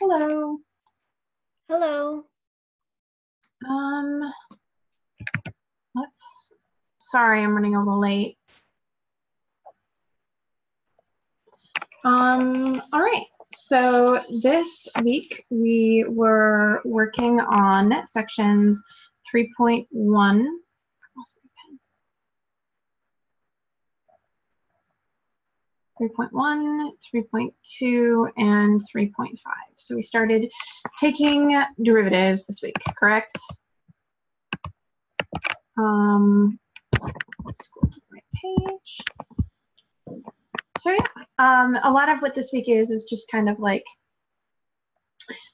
Hello. Hello. Um, let's, sorry, I'm running a little late. Um, all right. So this week we were working on sections 3.1. 3.1, 3.2, and 3.5. So we started taking derivatives this week, correct? Um, go to right page. So yeah, um, a lot of what this week is is just kind of like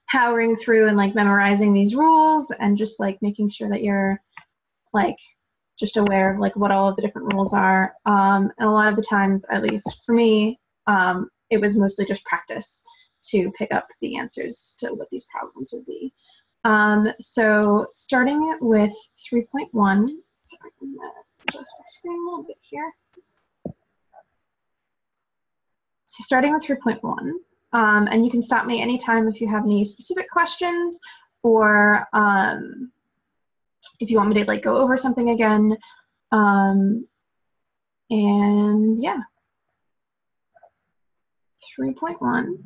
powering through and like memorizing these rules and just like making sure that you're like just aware of like what all of the different rules are. Um, and a lot of the times, at least for me, um, it was mostly just practice to pick up the answers to what these problems would be. Um, so starting with 3.1, sorry, I'm gonna adjust my screen a little bit here. So starting with 3.1, um, and you can stop me anytime if you have any specific questions or um, if you want me to like go over something again. Um, and yeah, 3.1.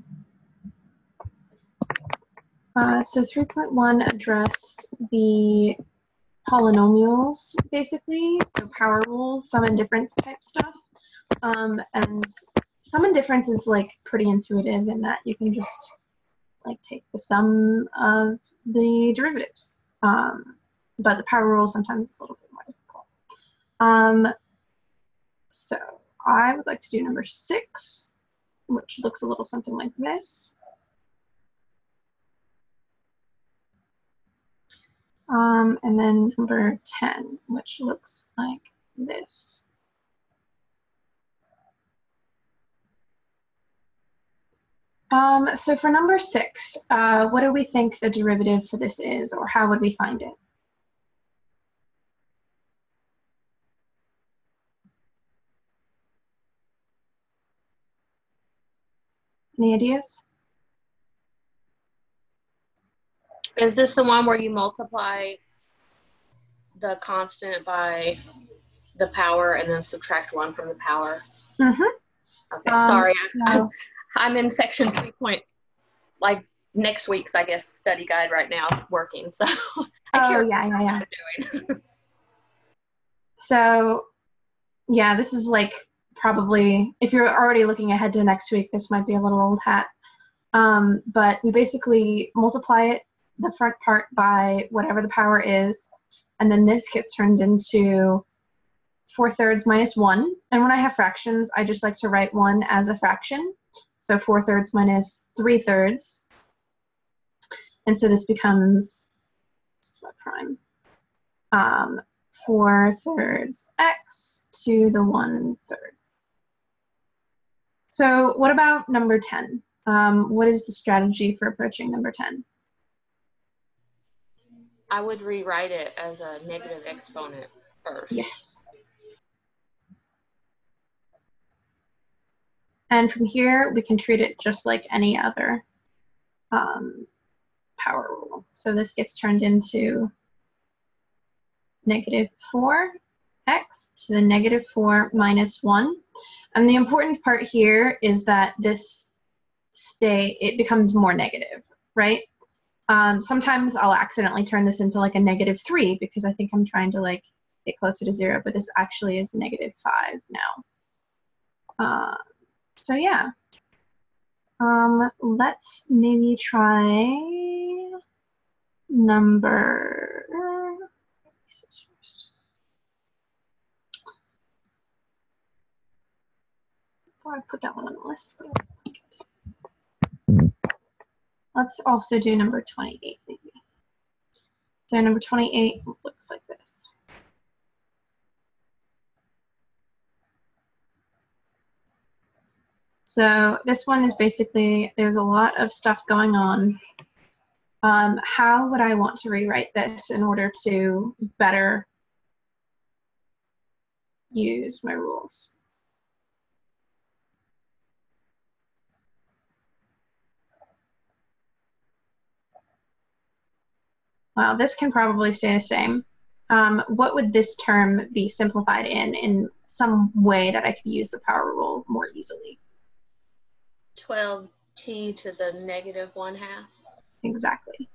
Uh, so 3.1 addressed the polynomials, basically, so power rules, sum and difference type stuff. Um, and sum and difference is like pretty intuitive in that you can just like take the sum of the derivatives. Um, but the power rule sometimes it's a little bit more difficult. Um, so I would like to do number six, which looks a little something like this. Um, and then number 10, which looks like this. Um, so for number six, uh, what do we think the derivative for this is, or how would we find it? Any ideas? Is this the one where you multiply the constant by the power and then subtract one from the power? Mm-hmm. Okay, Um, sorry. No. I'm in section three point, like next week's, I guess, study guide right now, working. So I Oh, yeah, yeah, yeah. what I'm doing. So, yeah, this is like probably, if you're already looking ahead to next week, this might be a little old hat. Um, but we basically multiply it, the front part, by whatever the power is, and then this gets turned into 4 thirds minus 1. And when I have fractions, I just like to write 1 as a fraction. So 4 thirds minus 3 thirds. And so this becomes, this is what prime, um, 4 thirds x to the 1 third. So what about number 10? Um, what is the strategy for approaching number 10? I would rewrite it as a negative exponent first. Yes. And from here, we can treat it just like any other um, power rule. So this gets turned into negative 4x to the negative 4 minus 1. And the important part here is that this stay, it becomes more negative, right? Um, sometimes I'll accidentally turn this into like a negative 3 because I think I'm trying to like get closer to 0, but this actually is negative 5 now. Uh, so yeah. Um, let's maybe try number. this is Thought I put that one on the list. Let's also do number 28, maybe. So number 28 looks like this. So this one is basically, there's a lot of stuff going on. Um, how would I want to rewrite this in order to better use my rules? Well, this can probably stay the same. Um, what would this term be simplified in, in some way that I could use the power rule more easily? 12t to the negative 1 half. Exactly.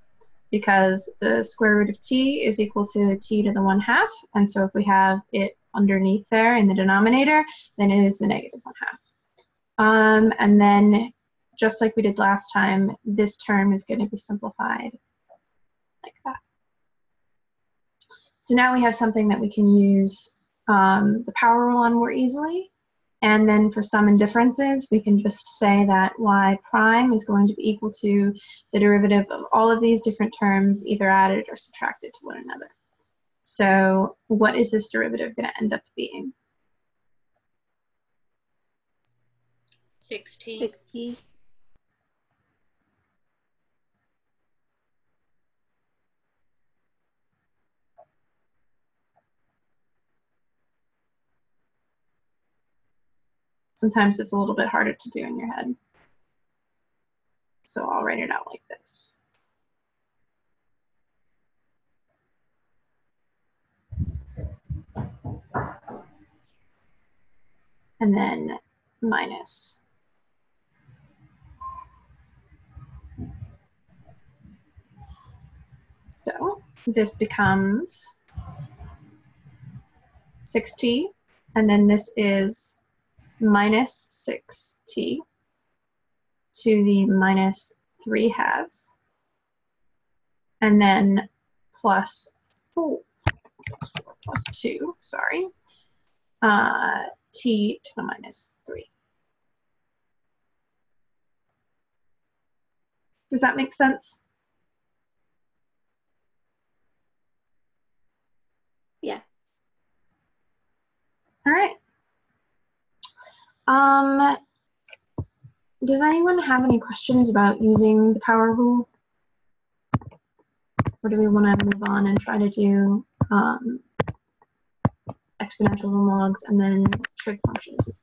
Because the square root of t is equal to t to the 1 half, and so if we have it underneath there in the denominator, then it is the negative 1 half. Um, and then, just like we did last time, this term is going to be simplified like that. So now we have something that we can use um, the power rule on more easily. And then for sum and differences, we can just say that y prime is going to be equal to the derivative of all of these different terms, either added or subtracted to one another. So what is this derivative going to end up being? 6t. 60. Sometimes it's a little bit harder to do in your head. So I'll write it out like this. And then minus So this becomes 6t, and then this is minus 6t to the minus 3 halves, and then plus 4, plus, 4, plus 2, sorry, uh, t to the minus 3. Does that make sense? Yeah. All right. Um, does anyone have any questions about using the power rule? Or do we want to move on and try to do um, exponentials and logs and then trig functions?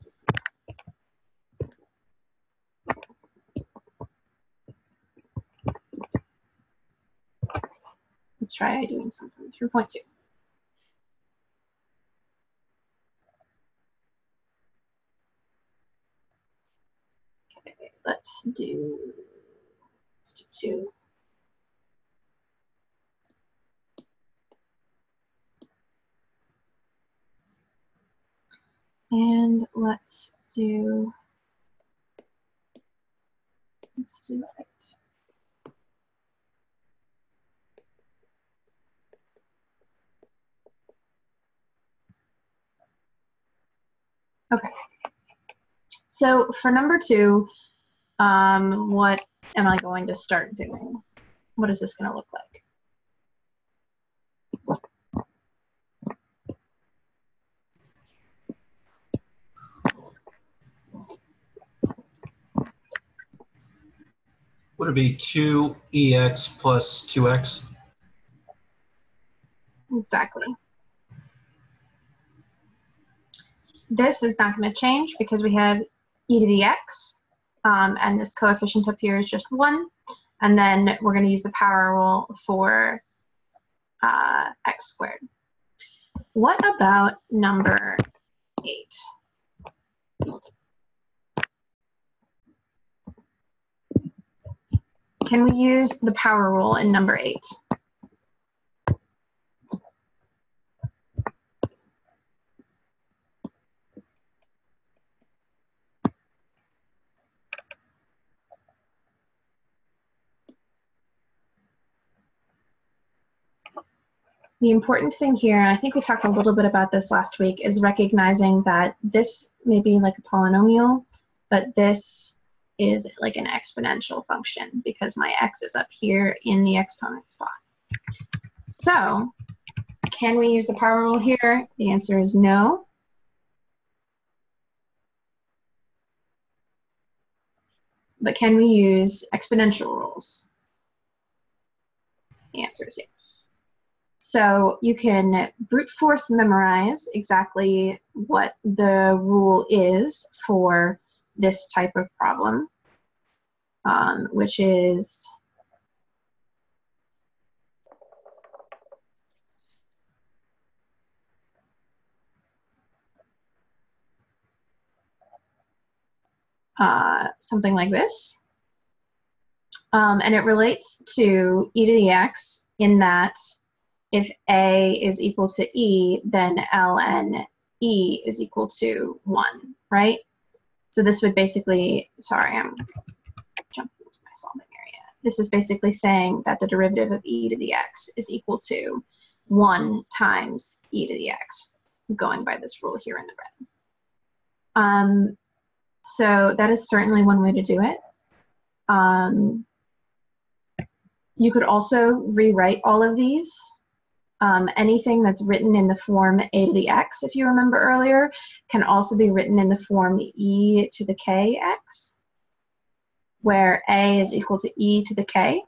Let's try doing something. 3.2. let's do, let's do two. And let's do, let's do right. Okay. So for number two, um, what am I going to start doing? What is this going to look like? Would it be 2ex plus 2x? Exactly. This is not going to change because we have e to the x um, and this coefficient up here is just 1. And then we're going to use the power rule for uh, x squared. What about number 8? Can we use the power rule in number 8? The important thing here, and I think we talked a little bit about this last week, is recognizing that this may be like a polynomial, but this is like an exponential function because my x is up here in the exponent spot. So, can we use the power rule here? The answer is no. But can we use exponential rules? The answer is yes. So you can brute force memorize exactly what the rule is for this type of problem, um, which is uh, something like this. Um, and it relates to e to the x in that if a is equal to e, then ln e is equal to 1, right? So this would basically, sorry, I'm jumping into my solving area. This is basically saying that the derivative of e to the x is equal to 1 times e to the x, going by this rule here in the red. Um, so that is certainly one way to do it. Um, you could also rewrite all of these. Um, anything that's written in the form a to the x, if you remember earlier, can also be written in the form e to the kx, where a is equal to e to the k.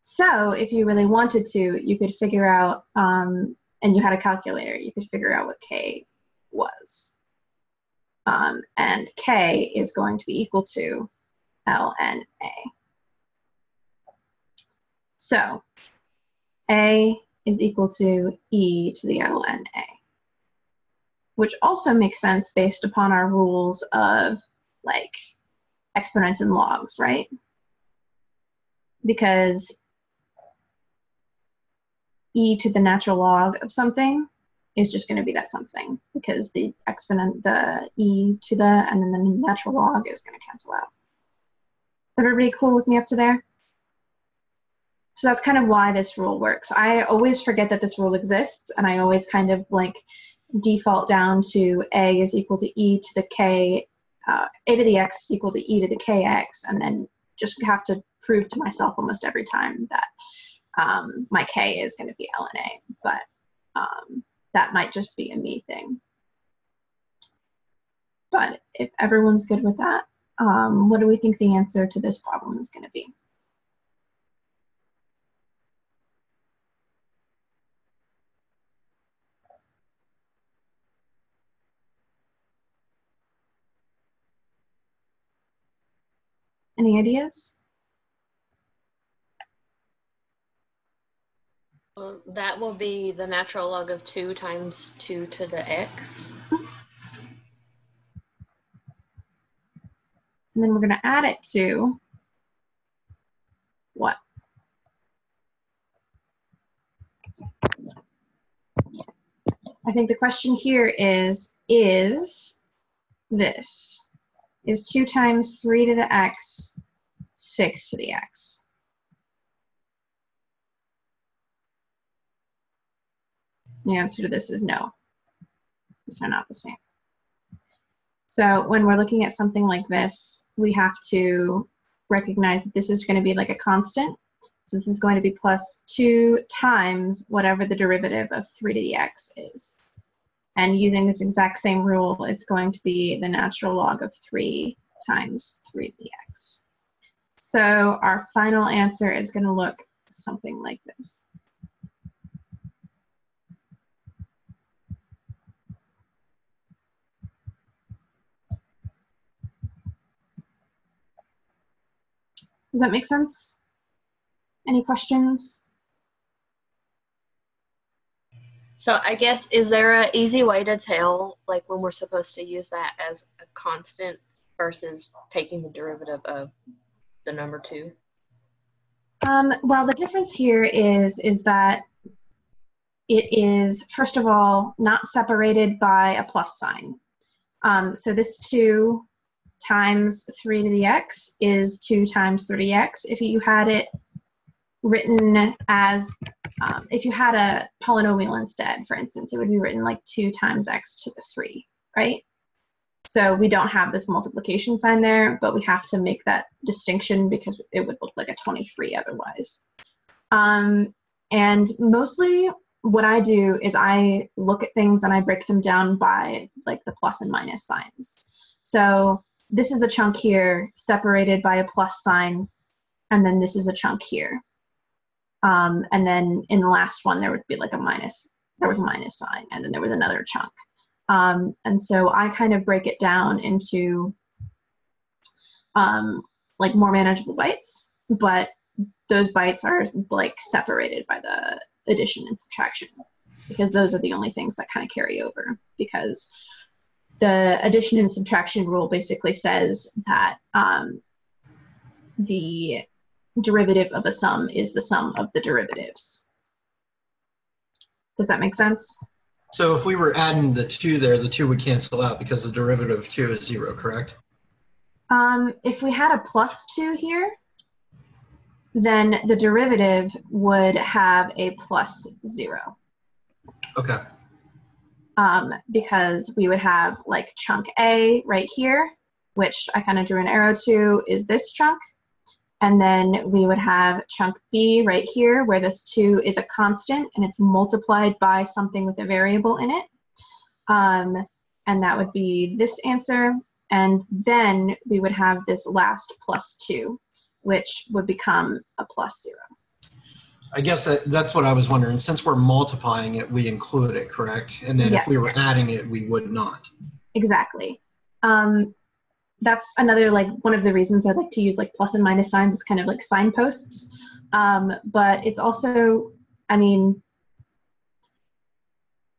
So if you really wanted to, you could figure out, um, and you had a calculator, you could figure out what k was. Um, and k is going to be equal to ln a. So A is equal to E to the ln A, which also makes sense based upon our rules of like exponents and logs, right? Because e to the natural log of something is just going to be that something because the exponent, the e to the, and then the natural log is going to cancel out. Is everybody cool with me up to there? So that's kind of why this rule works. I always forget that this rule exists, and I always kind of like default down to a is equal to e to the k, uh, a to the x is equal to e to the kx, and then just have to prove to myself almost every time that um, my k is going to be ln a, but um, that might just be a me thing. But if everyone's good with that, um, what do we think the answer to this problem is going to be? Any ideas? Well, that will be the natural log of 2 times 2 to the x. And then we're going to add it to what? I think the question here is, is this, is 2 times 3 to the x 6 to the x? The answer to this is no. These are not the same. So when we're looking at something like this, we have to recognize that this is going to be like a constant. So this is going to be plus 2 times whatever the derivative of 3 to the x is. And using this exact same rule, it's going to be the natural log of 3 times 3 to the x. So our final answer is going to look something like this. Does that make sense? Any questions? So I guess, is there an easy way to tell, like, when we're supposed to use that as a constant versus taking the derivative of the number 2? Um, well, the difference here is, is that it is, first of all, not separated by a plus sign. Um, so this 2 times 3 to the x is 2 times 3x. If you had it written as, um, if you had a polynomial instead, for instance, it would be written like 2 times x to the 3, right? So we don't have this multiplication sign there, but we have to make that distinction because it would look like a 23 otherwise. Um, and mostly what I do is I look at things and I break them down by like the plus and minus signs. So this is a chunk here separated by a plus sign, and then this is a chunk here. Um, and then in the last one, there would be like a minus, there was a minus sign, and then there was another chunk. Um, and so I kind of break it down into um, like more manageable bites, but those bites are like separated by the addition and subtraction because those are the only things that kind of carry over because the addition and subtraction rule basically says that um, the derivative of a sum is the sum of the derivatives. Does that make sense? So if we were adding the two there, the two would cancel out because the derivative of two is zero, correct? Um, if we had a plus 2 here, then the derivative would have a plus 0. Okay. Um, because we would have like chunk A right here, which I kind of drew an arrow to, is this chunk. And then we would have chunk B right here, where this 2 is a constant and it's multiplied by something with a variable in it. Um, and that would be this answer. And then we would have this last plus 2, which would become a plus 0. I guess that, that's what I was wondering. Since we're multiplying it, we include it, correct? And then Yes. if we were adding it, we would not. Exactly. Um, that's another like one of the reasons I like to use like plus and minus signs as kind of like signposts. Um, but it's also, I mean,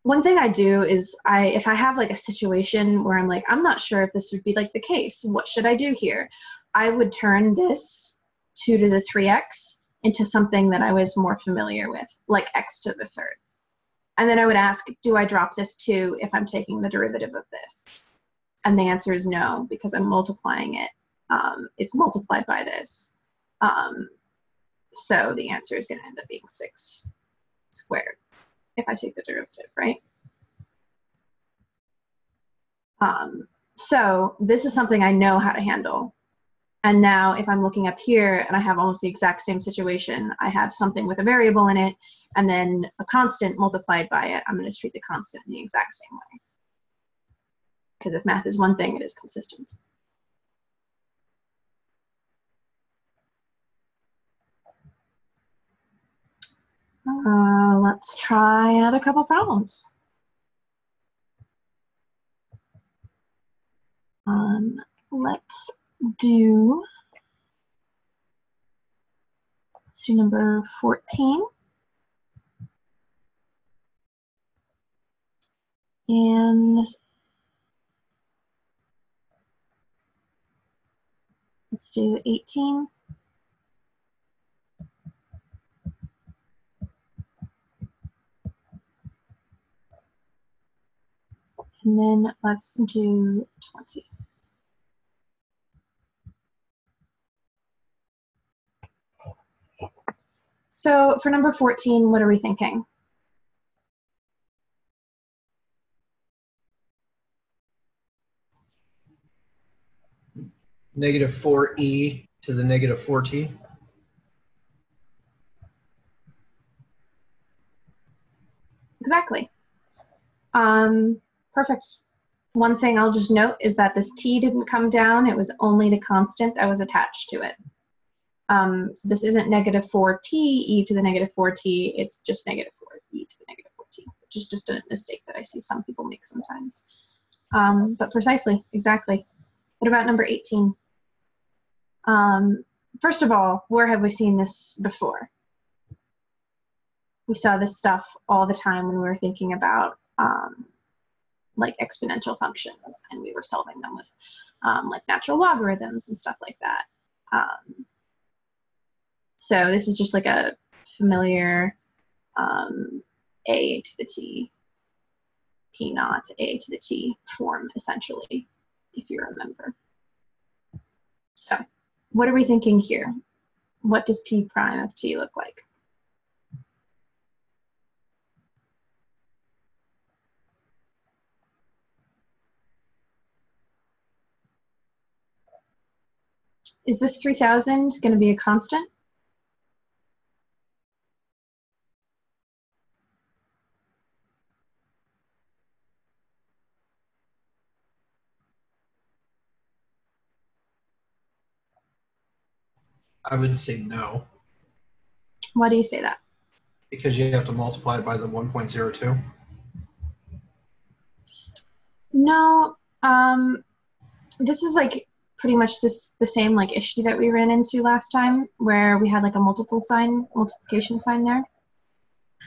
one thing I do is I if I have like a situation where I'm like I'm not sure if this would be like the case, what should I do here? I would turn this two to the three x into something that I was more familiar with, like x to the third. And then I would ask, do I drop this two if I'm taking the derivative of this? And the answer is no, because I'm multiplying it. Um, it's multiplied by this. Um, so the answer is going to end up being 6 squared if I take the derivative, right? Um, so this is something I know how to handle. And now if I'm looking up here and I have almost the exact same situation, I have something with a variable in it and then a constant multiplied by it, I'm going to treat the constant in the exact same way. Because if math is one thing, it is consistent. Uh, let's try another couple problems. Um, let's do, let's do number 14. And let's do 18. And then let's do 20. So for number 14, what are we thinking? Negative 4e to the negative 4t. Exactly. Um, perfect. One thing I'll just note is that this t didn't come down. It was only the constant that was attached to it. Um, so this isn't negative 4t e to the negative 4t. It's just negative 4 e to the negative 4t, which is just a mistake that I see some people make sometimes. Um, but precisely, exactly. What about number 18? Um, first of all, where have we seen this before? we saw this stuff all the time when we were thinking about um, like exponential functions and we were solving them with um, like natural logarithms and stuff like that. Um, so this is just like a familiar um, a to the t, p naught a to the t form essentially, if you remember. So what are we thinking here? What does p prime of t look like? Is this 3000 going to be a constant? I would say no, Why do you say that? because you have to multiply it by the 1.02. No, um, this is like pretty much this the same like issue that we ran into last time, where we had like a multiple sign, multiplication sign there.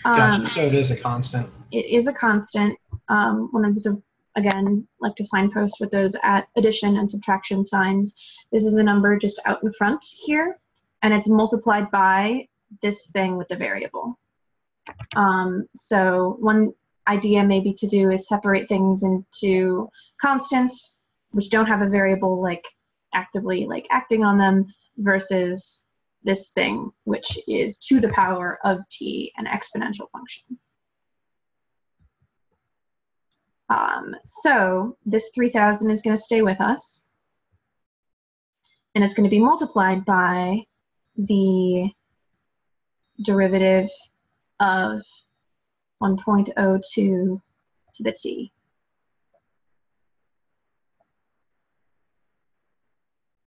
Um, Gotcha. So it is a constant. it is a constant. Um, one of the again, like to signpost with those at addition and subtraction signs. This is the number just out in front here, and it's multiplied by this thing with the variable. Um, so one idea maybe to do is separate things into constants, which don't have a variable like actively like acting on them, versus this thing, which is to the power of t, an exponential function. Um, so this 3,000 is going to stay with us. And it's going to be multiplied by the derivative of 1.02 to the t.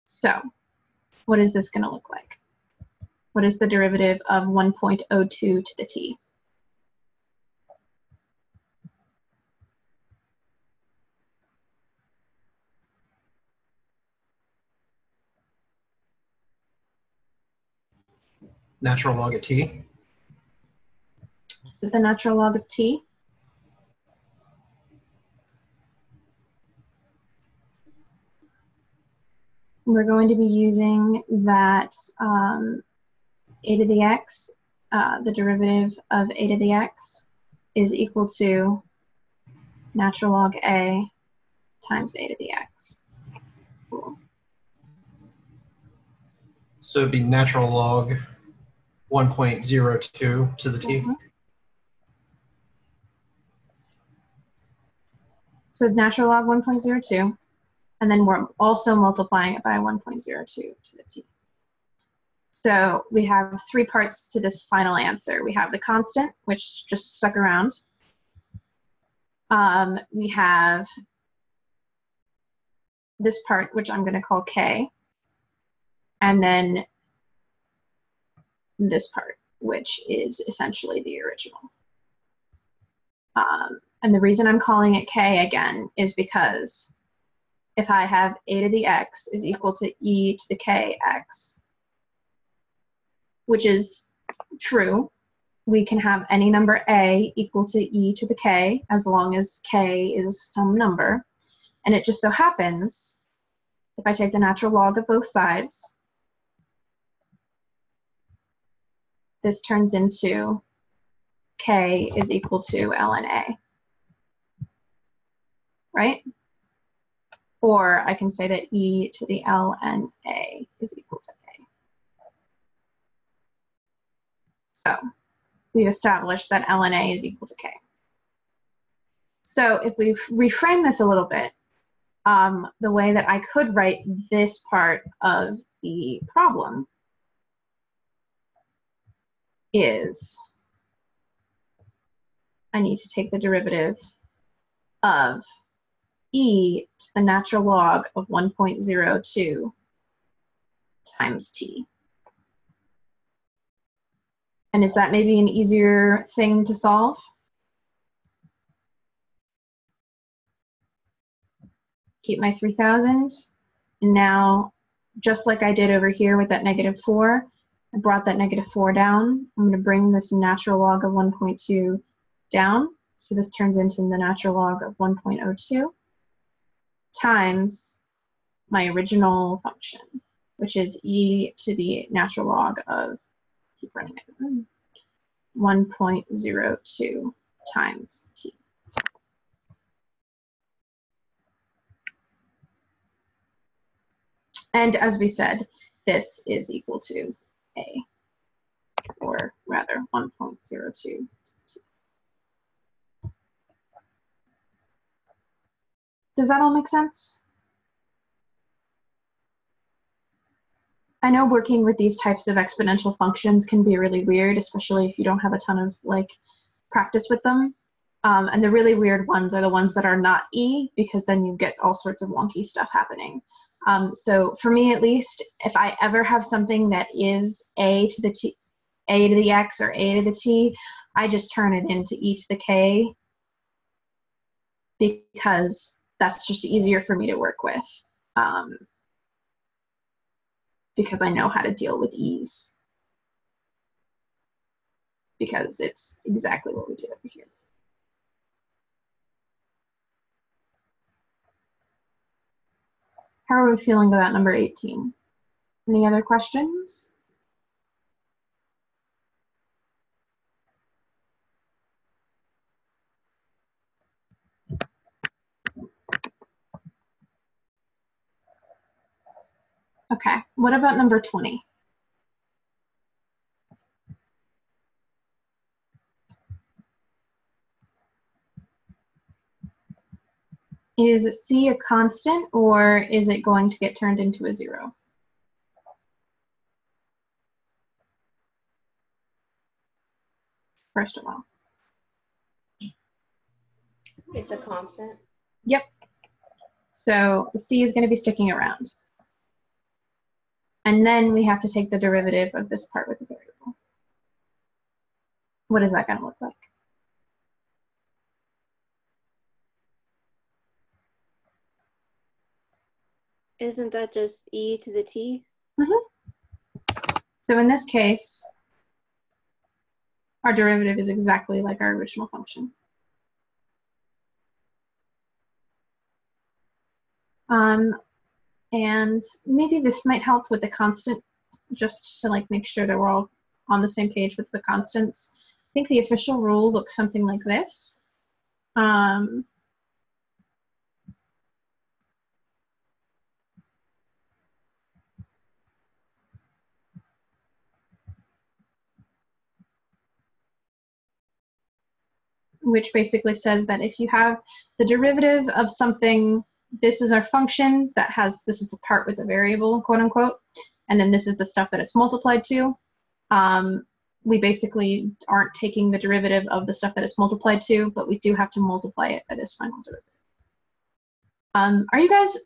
So what is this going to look like? What is the derivative of 1.02 to the t? Natural log of t. Is it the natural log of t? We're going to be using that um, a to the x, uh, the derivative of a to the x is equal to natural log a times a to the x. Cool. So it'd be natural log 1.02 to the t. Mhm. So natural log 1.02, and then we're also multiplying it by 1.02 to the t. So we have three parts to this final answer. We have the constant, which just stuck around. Um, we have this part, which I'm going to call k. And then this part, which is essentially the original. Um, and the reason I'm calling it k again is because if I have a to the x is equal to e to the kx, which is true, we can have any number a equal to e to the k as long as k is some number. And it just so happens, if I take the natural log of both sides, this turns into k is equal to ln a. Right? Or I can say that e to the ln a is equal to a. So we've established that ln a is equal to k. So if we reframe this a little bit, um, the way that I could write this part of the problem is I need to take the derivative of e to the natural log of 1.02 times t. And is that maybe an easier thing to solve? Keep my 3000. And now, just like I did over here with that negative 4, I brought that negative 4 down. I'm going to bring this natural log of 1.2 down. So this turns into the natural log of 1.02 times my original function, which is e to the natural log of, keep running it, 1.02 times t. And as we said, this is equal to a, or rather 1.02. Does that all make sense? I know working with these types of exponential functions can be really weird, especially if you don't have a ton of like practice with them. Um, and the really weird ones are the ones that are not e, because then you get all sorts of wonky stuff happening. Um, so for me, at least, if I ever have something that is a to the t, a to the x or a to the t, I just turn it into e to the k because that's just easier for me to work with um, because I know how to deal with ease because it's exactly what we did over here. How are we feeling about number 18? Any other questions? Okay, what about number 20? Is C a constant or is it going to get turned into a zero? First of all. It's a constant. Yep. So the C is going to be sticking around. And then we have to take the derivative of this part with the variable. What is that going to look like? Isn't that just e to the t? So in this case, our derivative is exactly like our original function. Um, and maybe this might help with the constant, just to like make sure that we're all on the same page with the constants. I think the official rule looks something like this. Um, which basically says that if you have the derivative of something, this is our function that has, this is the part with the variable, quote unquote, and then this is the stuff that it's multiplied to. Um, we basically aren't taking the derivative of the stuff that it's multiplied to, but we do have to multiply it by this final derivative. Um, are you guys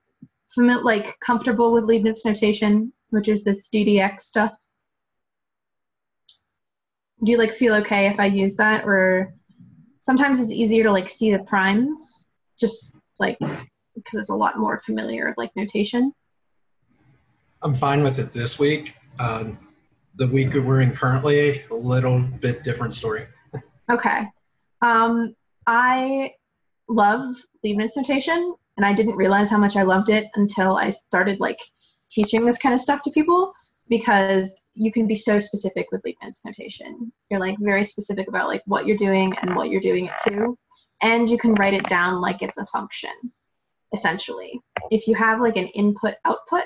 familiar, like comfortable with Leibniz notation, which is this ddx stuff? Do you like feel okay if I use that, or sometimes it's easier to like see the primes, just like because it's a lot more familiar of like notation. I'm fine with it this week. Uh, the week we're in currently, a little bit different story. Okay. Um, I love Leibniz notation, and I didn't realize how much I loved it until I started like teaching this kind of stuff to people because you can be so specific with Leibniz notation. You're like very specific about like what you're doing and what you're doing it to, and you can write it down like it's a function, essentially. If you have like an input output,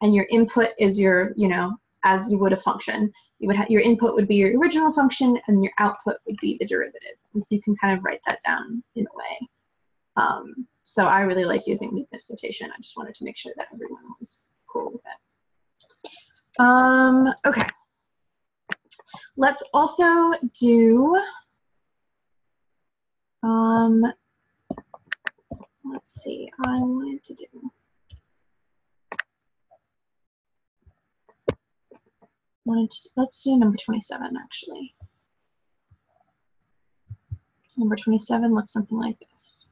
and your input is your you know as you would a function. You would your input would be your original function, and your output would be the derivative. And so you can kind of write that down in a way. Um, so I really like using Leibniz notation. I just wanted to make sure that everyone was cool with it. Um, okay. Let's also do. Um, let's see. I wanted to do. wanted to, let's do number 27 actually. Number 27 looks something like this.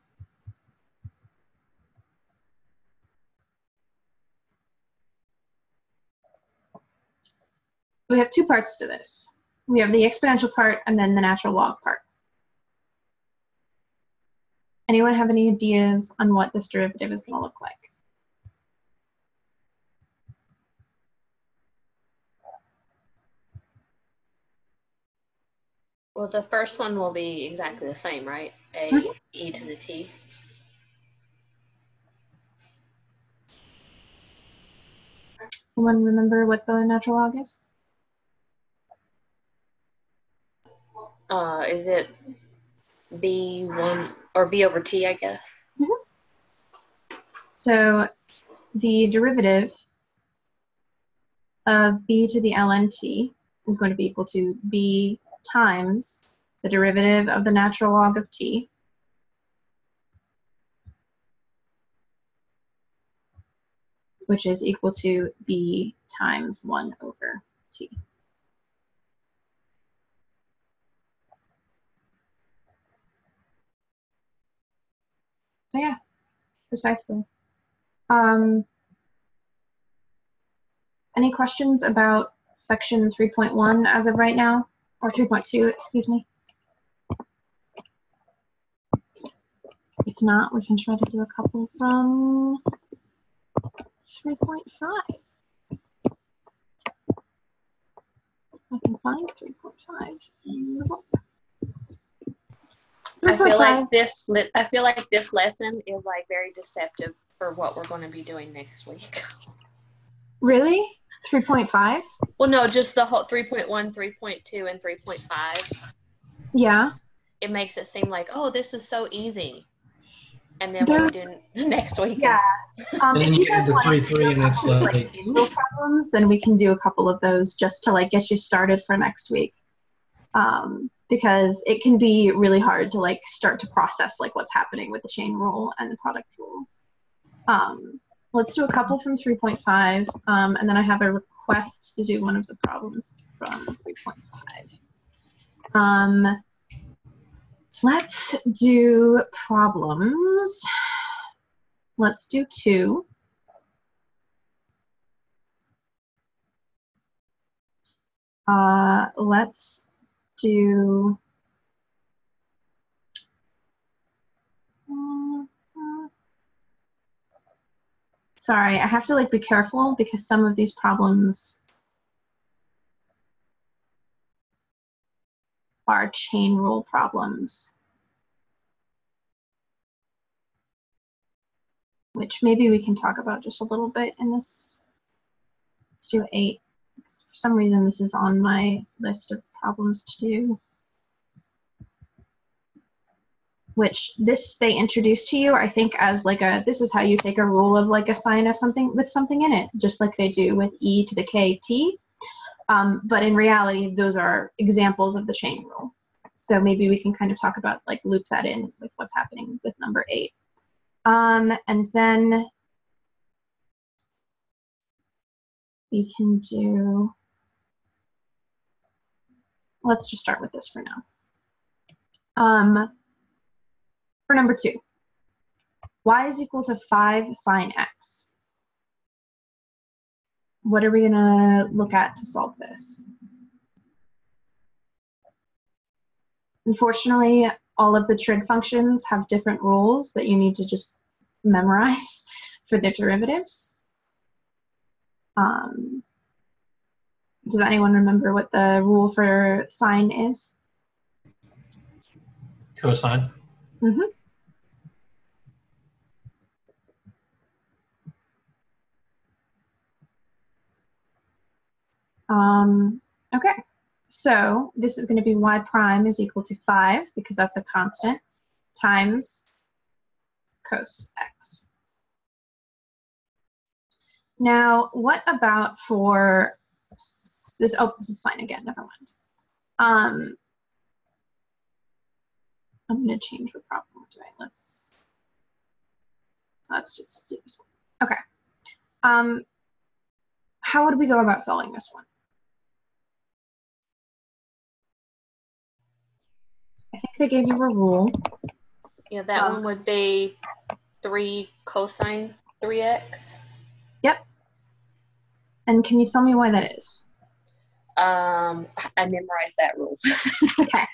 We have two parts to this. We have the exponential part and then the natural log part. Anyone have any ideas on what this derivative is going to look like? Well, the first one will be exactly the same, right? A Mhm. e to the t. Anyone remember what the natural log is? Uh, is it b one or b over t? I guess. So the derivative of b to the ln t is going to be equal to b times the derivative of the natural log of t which is equal to b times 1 over t. So yeah, precisely. Um, any questions about section 3.1 as of right now? Or 3.2, excuse me? If not, we can try to do a couple from 3.5. I can find 3.5 in the book. I feel like this. Lit, I feel like this lesson is like very deceptive for what we're going to be doing next week. Really? 3.5? Well, no, just the whole 3.1, 3.2, and 3.5. Yeah. It makes it seem like, oh, this is so easy. And then what There's- we do next week. Yeah. Um, And then you get guys into three three, and it's do, like problems, then we can do a couple of those just to like get you started for next week. Um, because it can be really hard to like start to process like what's happening with the chain rule and the product rule. Um, let's do a couple from 3.5, um, and then I have a request to do one of the problems from 3.5. Um, let's do problems. Let's do two. Uh, let's do. Sorry, I have to like be careful because some of these problems are chain rule problems. Which maybe we can talk about just a little bit in this. Let's do eight. For some reason, this is on my list of problems to do. Which this they introduce to you, I think, as like a this is how you take a rule of like a sine of something with something in it, just like they do with e to the k t. Um, but in reality, those are examples of the chain rule. So maybe we can kind of talk about like loop that in with what's happening with number eight. Um, and then we can do, let's just start with this for now. Um, for number two, y is equal to 5 sine x. What are we going to look at to solve this? Unfortunately, all of the trig functions have different rules that you need to just memorize for their derivatives. Um, does anyone remember what the rule for sine is? cosine. Um, okay, so this is going to be y prime is equal to 5 because that's a constant times cos x. Now, what about for this? Oh, this is sine again. Never mind. Um, I'm going to change the problem we're doing. Let's let's just do this one. Okay. Um, how would we go about solving this one? I think they gave you a rule. Yeah, that Um, one would be 3 cosine 3x. Yep. And can you tell me why that is? Um, I memorized that rule. Okay.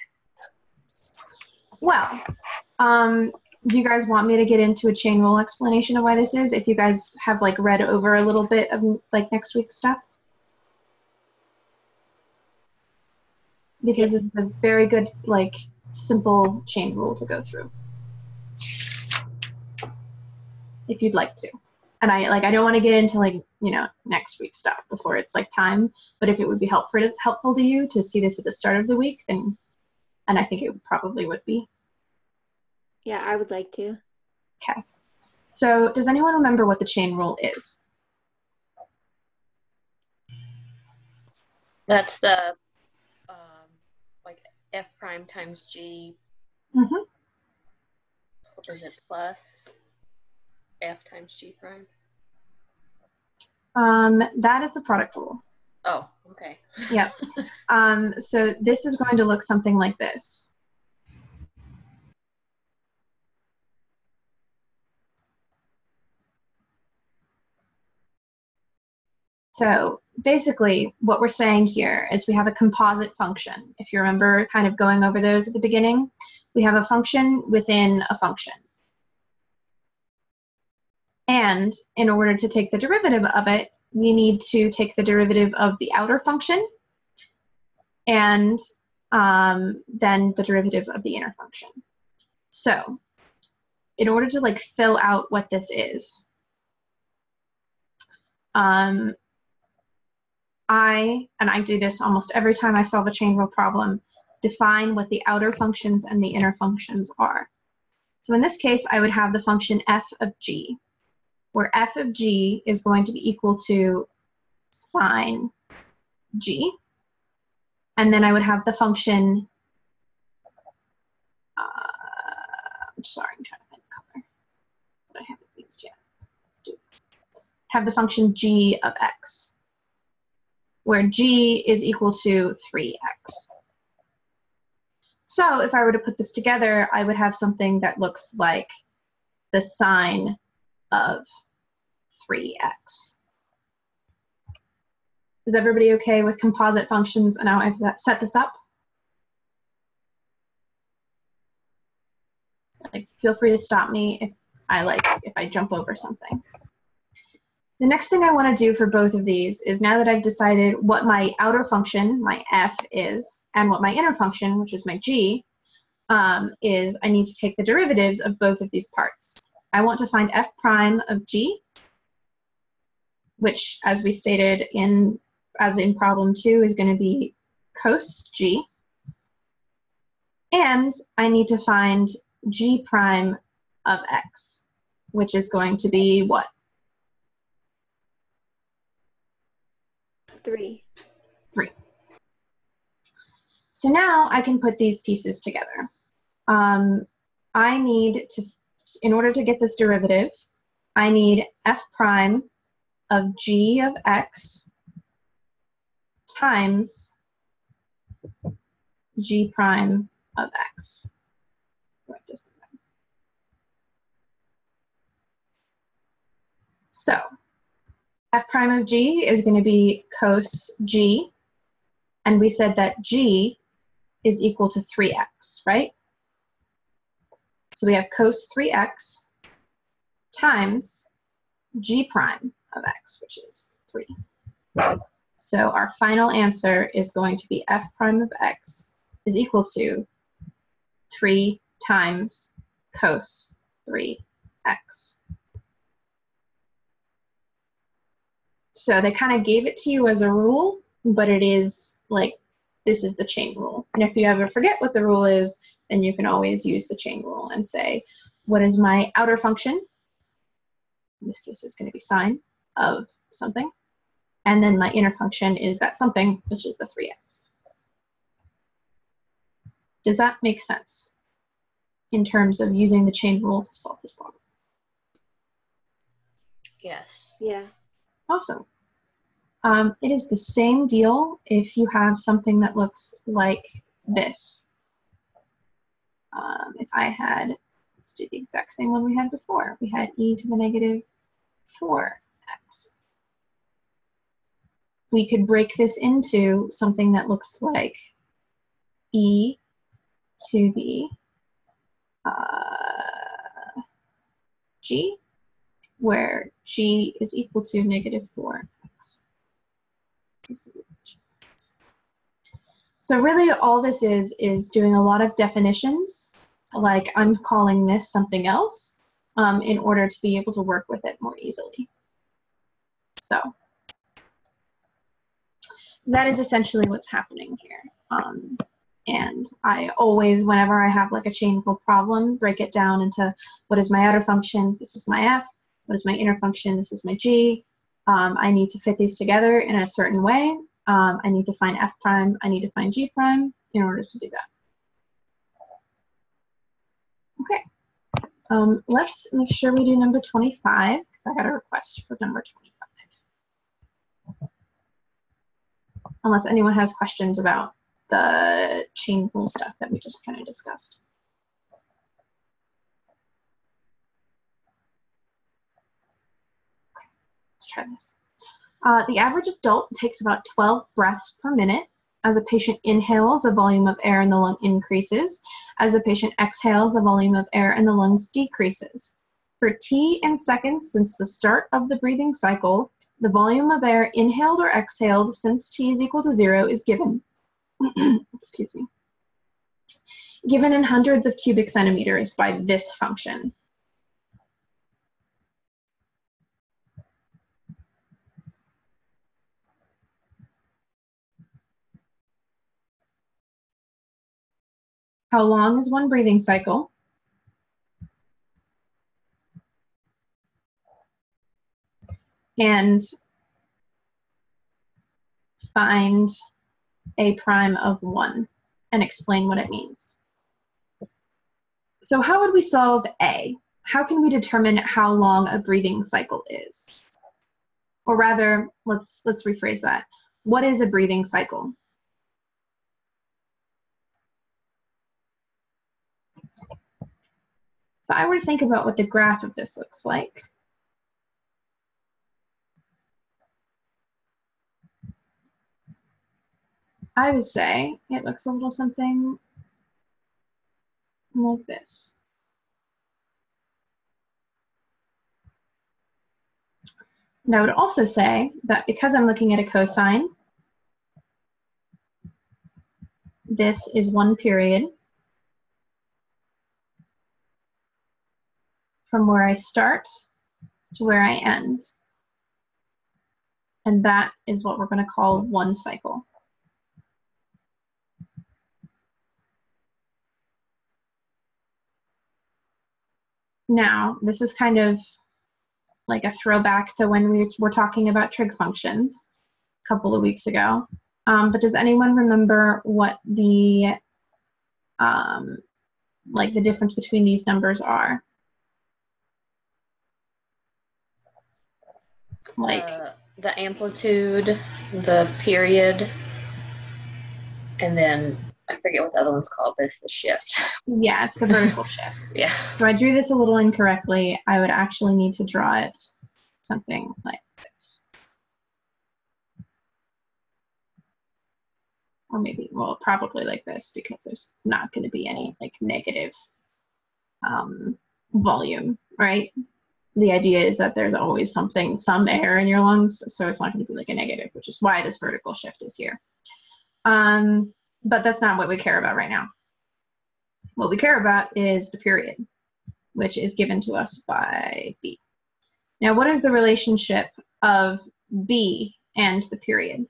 Well, um, do you guys want me to get into a chain rule explanation of why this is? If you guys have like read over a little bit of like next week's stuff? Because it's a very good, like, simple chain rule to go through. If you'd like to. And I like I don't want to get into like, you know, next week stuff before it's like time. But if it would be helpful helpful to you to see this at the start of the week, then and I think it probably would be. Yeah, I would like to. Okay. So, does anyone remember what the chain rule is? That's the um, like f prime times g. Mm-hmm. Is it plus f times g prime? Um, that is the product rule. Oh, okay. Yep. um, so this is going to look something like this. So basically, what we're saying here is we have a composite function. If you remember kind of going over those at the beginning, we have a function within a function. And in order to take the derivative of it, we need to take the derivative of the outer function and um, then the derivative of the inner function. So in order to like fill out what this is, um, I, and I do this almost every time I solve a chain rule problem, define what the outer functions and the inner functions are. So in this case, I would have the function f of g, where f of g is going to be equal to sine g. And then I would have the function, uh, I'm sorry, I'm trying to find the color, but I haven't used yet. Let's do Have the function g of x, where g is equal to 3x. So if I were to put this together, I would have something that looks like the sine of 3x. Is everybody okay with composite functions and how I've set this up? Like, feel free to stop me if I like, if I jump over something. The next thing I want to do for both of these is now that I've decided what my outer function, my f, is, and what my inner function, which is my g, um, is I need to take the derivatives of both of these parts. I want to find f prime of g, which, as we stated in as in problem two, is going to be cos g. And I need to find g prime of x, which is going to be what? Three. Three. So now I can put these pieces together. Um, I need to, in order to get this derivative, I need f prime of g of x times g prime of x. So f prime of g is going to be cos g, and we said that g is equal to 3x, right? So we have cos 3x times g prime of x, which is 3. So our final answer is going to be f prime of x is equal to 3 times cos 3x. So they kind of gave it to you as a rule, but it is like this is the chain rule. And if you ever forget what the rule is, then you can always use the chain rule and say, what is my outer function? In this case, it's going to be sine of something. And then my inner function is that something, which is the 3x. Does that make sense in terms of using the chain rule to solve this problem? Yes. Yeah. Awesome. Um, it is the same deal if you have something that looks like this. Um, if I had, let's do the exact same one we had before. We had e to the negative 4x we could break this into something that looks like e to the uh, g, where g is equal to negative 4x. So really all this is, is doing a lot of definitions, like I'm calling this something else, um, in order to be able to work with it more easily. So that is essentially what's happening here. Um, and I always, whenever I have like a chain rule problem, break it down into what is my outer function, this is my f, what is my inner function, this is my g. Um, I need to fit these together in a certain way. Um, I need to find f prime, I need to find g prime in order to do that. Okay, um, let's make sure we do number 25 because I got a request for number 25. Unless anyone has questions about the chain rule stuff that we just kind of discussed. Okay, let's try this. Uh, the average adult takes about 12 breaths per minute. As a patient inhales, the volume of air in the lung increases. As the patient exhales, the volume of air in the lungs decreases. For t in seconds since the start of the breathing cycle, the volume of air inhaled or exhaled since t is equal to zero is given. Excuse me. Given in hundreds of cubic centimeters by this function. How long is one breathing cycle? And find a prime of 1 and explain what it means. So how would we solve A? How can we determine how long a breathing cycle is? Or rather, let's, let's rephrase that. What is a breathing cycle? If I were to think about what the graph of this looks like, I would say it looks a little something like this. And I would also say that because I'm looking at a cosine, this is one period from where I start to where I end. And that is what we're going to call one cycle. Now, this is kind of like a throwback to when we were talking about trig functions a couple of weeks ago. Um, but does anyone remember what the um, like the difference between these numbers are? Like Uh, the amplitude, the period, and then I forget what the other one's called, but it's the shift. yeah, it's the vertical shift. Yeah. So I drew this a little incorrectly. I would actually need to draw it something like this. Or maybe, well, probably like this because there's not going to be any like negative um, volume, right? The idea is that there's always something, some air in your lungs, so it's not going to be like a negative, which is why this vertical shift is here. Um, but that's not what we care about right now. What we care about is the period, which is given to us by B. Now, what is the relationship of B and the period?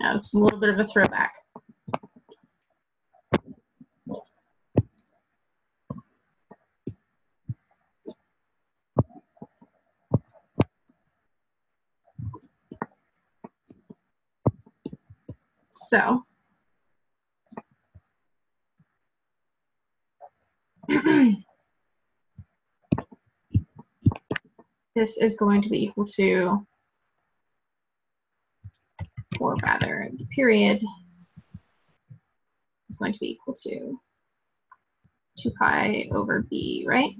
It's a little bit of a throwback. So, this is going to be equal to, or rather, the period is going to be equal to 2 pi over b, right?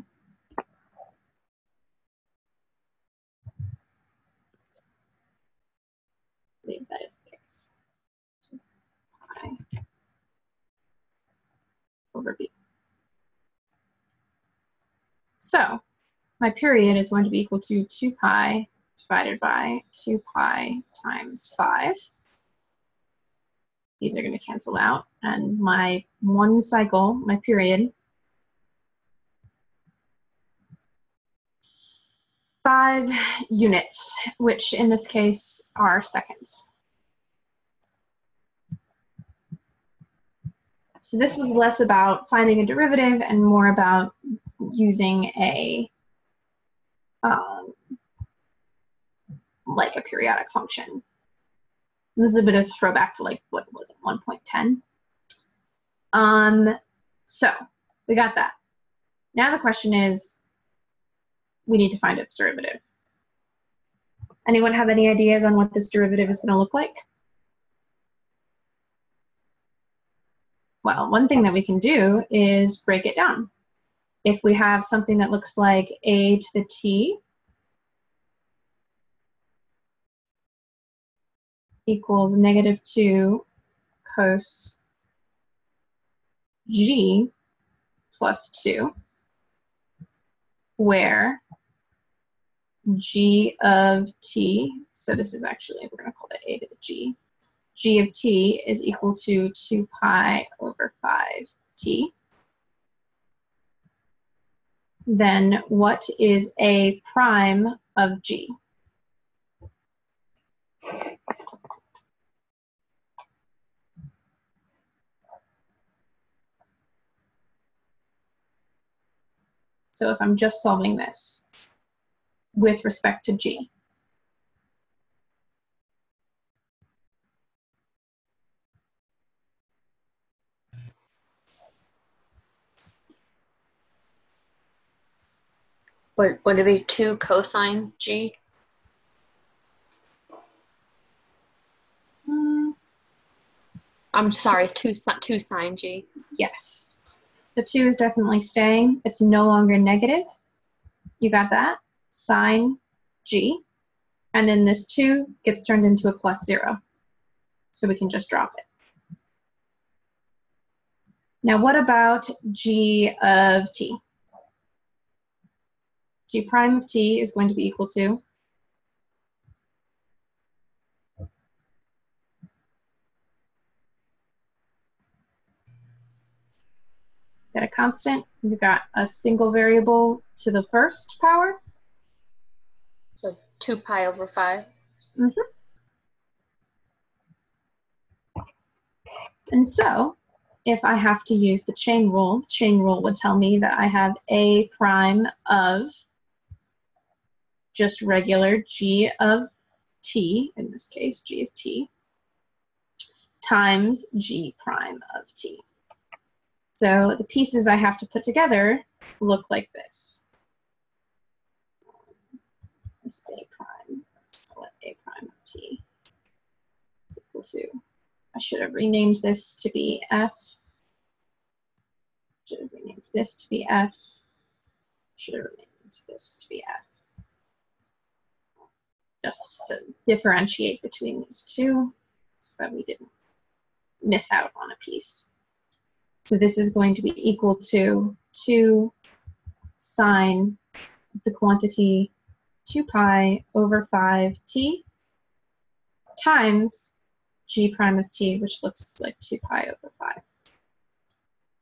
I that is the case. 2 pi over b. So my period is going to be equal to 2 pi divided by 2 pi times 5. These are going to cancel out. And my one cycle, my period, five units, which in this case are seconds. So this was less about finding a derivative and more about using a um, like a periodic function. This is a bit of throwback to like what was it, 1.10. Um, so we got that. Now the question is, we need to find its derivative. Anyone have any ideas on what this derivative is going to look like? Well, one thing that we can do is break it down. if we have something that looks like a to the t equals negative 2 cos g plus 2, where g of t, so this is actually, we're going to call that a to the g, g of t is equal to 2 pi over 5t. Then what is a prime of g? So if I'm just solving this with respect to g. Would, would it be 2 cosine g? Hmm, I'm sorry, 2, 2 sine g. yes. The 2 is definitely staying. It's no longer negative. You got that? Sine g. And then this 2 gets turned into a plus 0. So we can just drop it. Now what about g of t? G prime of t is going to be equal to got a constant, we've got a single variable to the first power, So 2 pi over 5. Mhm. and so if I have to use the chain rule, the chain rule would tell me that I have a prime of just regular g of t, in this case g of t, times g prime of t. So the pieces I have to put together look like this. This is a prime. Let's call it a prime of t. Is equal to. I should have renamed this to be f. Should have renamed this to be f. Should have renamed this to be f. Just differentiate between these two so that we didn't miss out on a piece. So this is going to be equal to 2 sine the quantity 2 pi over 5t times g prime of t, which looks like 2 pi over 5.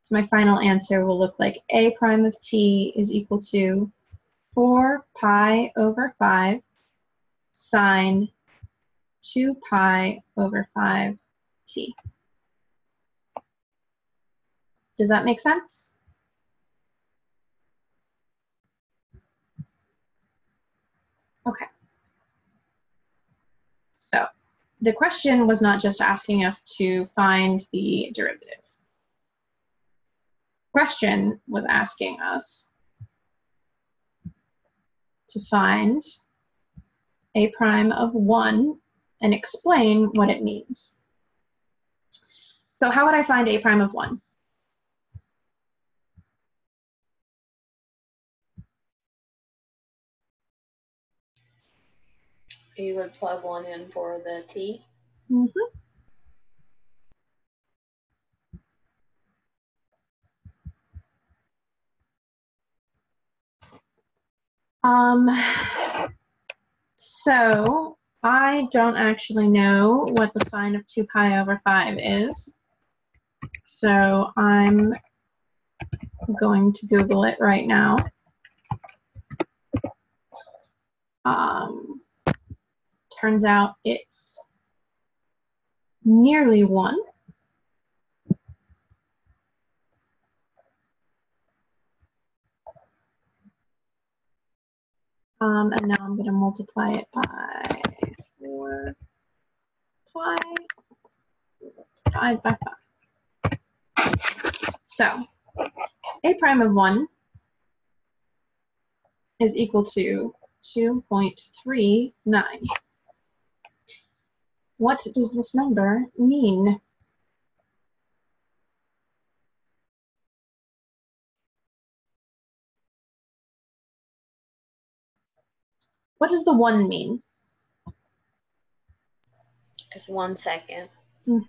So my final answer will look like a prime of t is equal to 4 pi over 5 sine 2 pi over 5t. Does that make sense? Okay. So the question was not just asking us to find the derivative. Question was asking us to find a prime of 1 and explain what it means. So how would I find a prime of 1? You would plug one in for the t. Mm-hmm. Um, so I don't actually know what the sine of 2 pi over 5 is. So I'm going to Google it right now. Um, turns out it's nearly 1. Um, and now I'm going to multiply it by 4 pi divided by 5. So, a prime of 1 is equal to 2.39. What does this number mean? What does the one mean? It's one second. hmm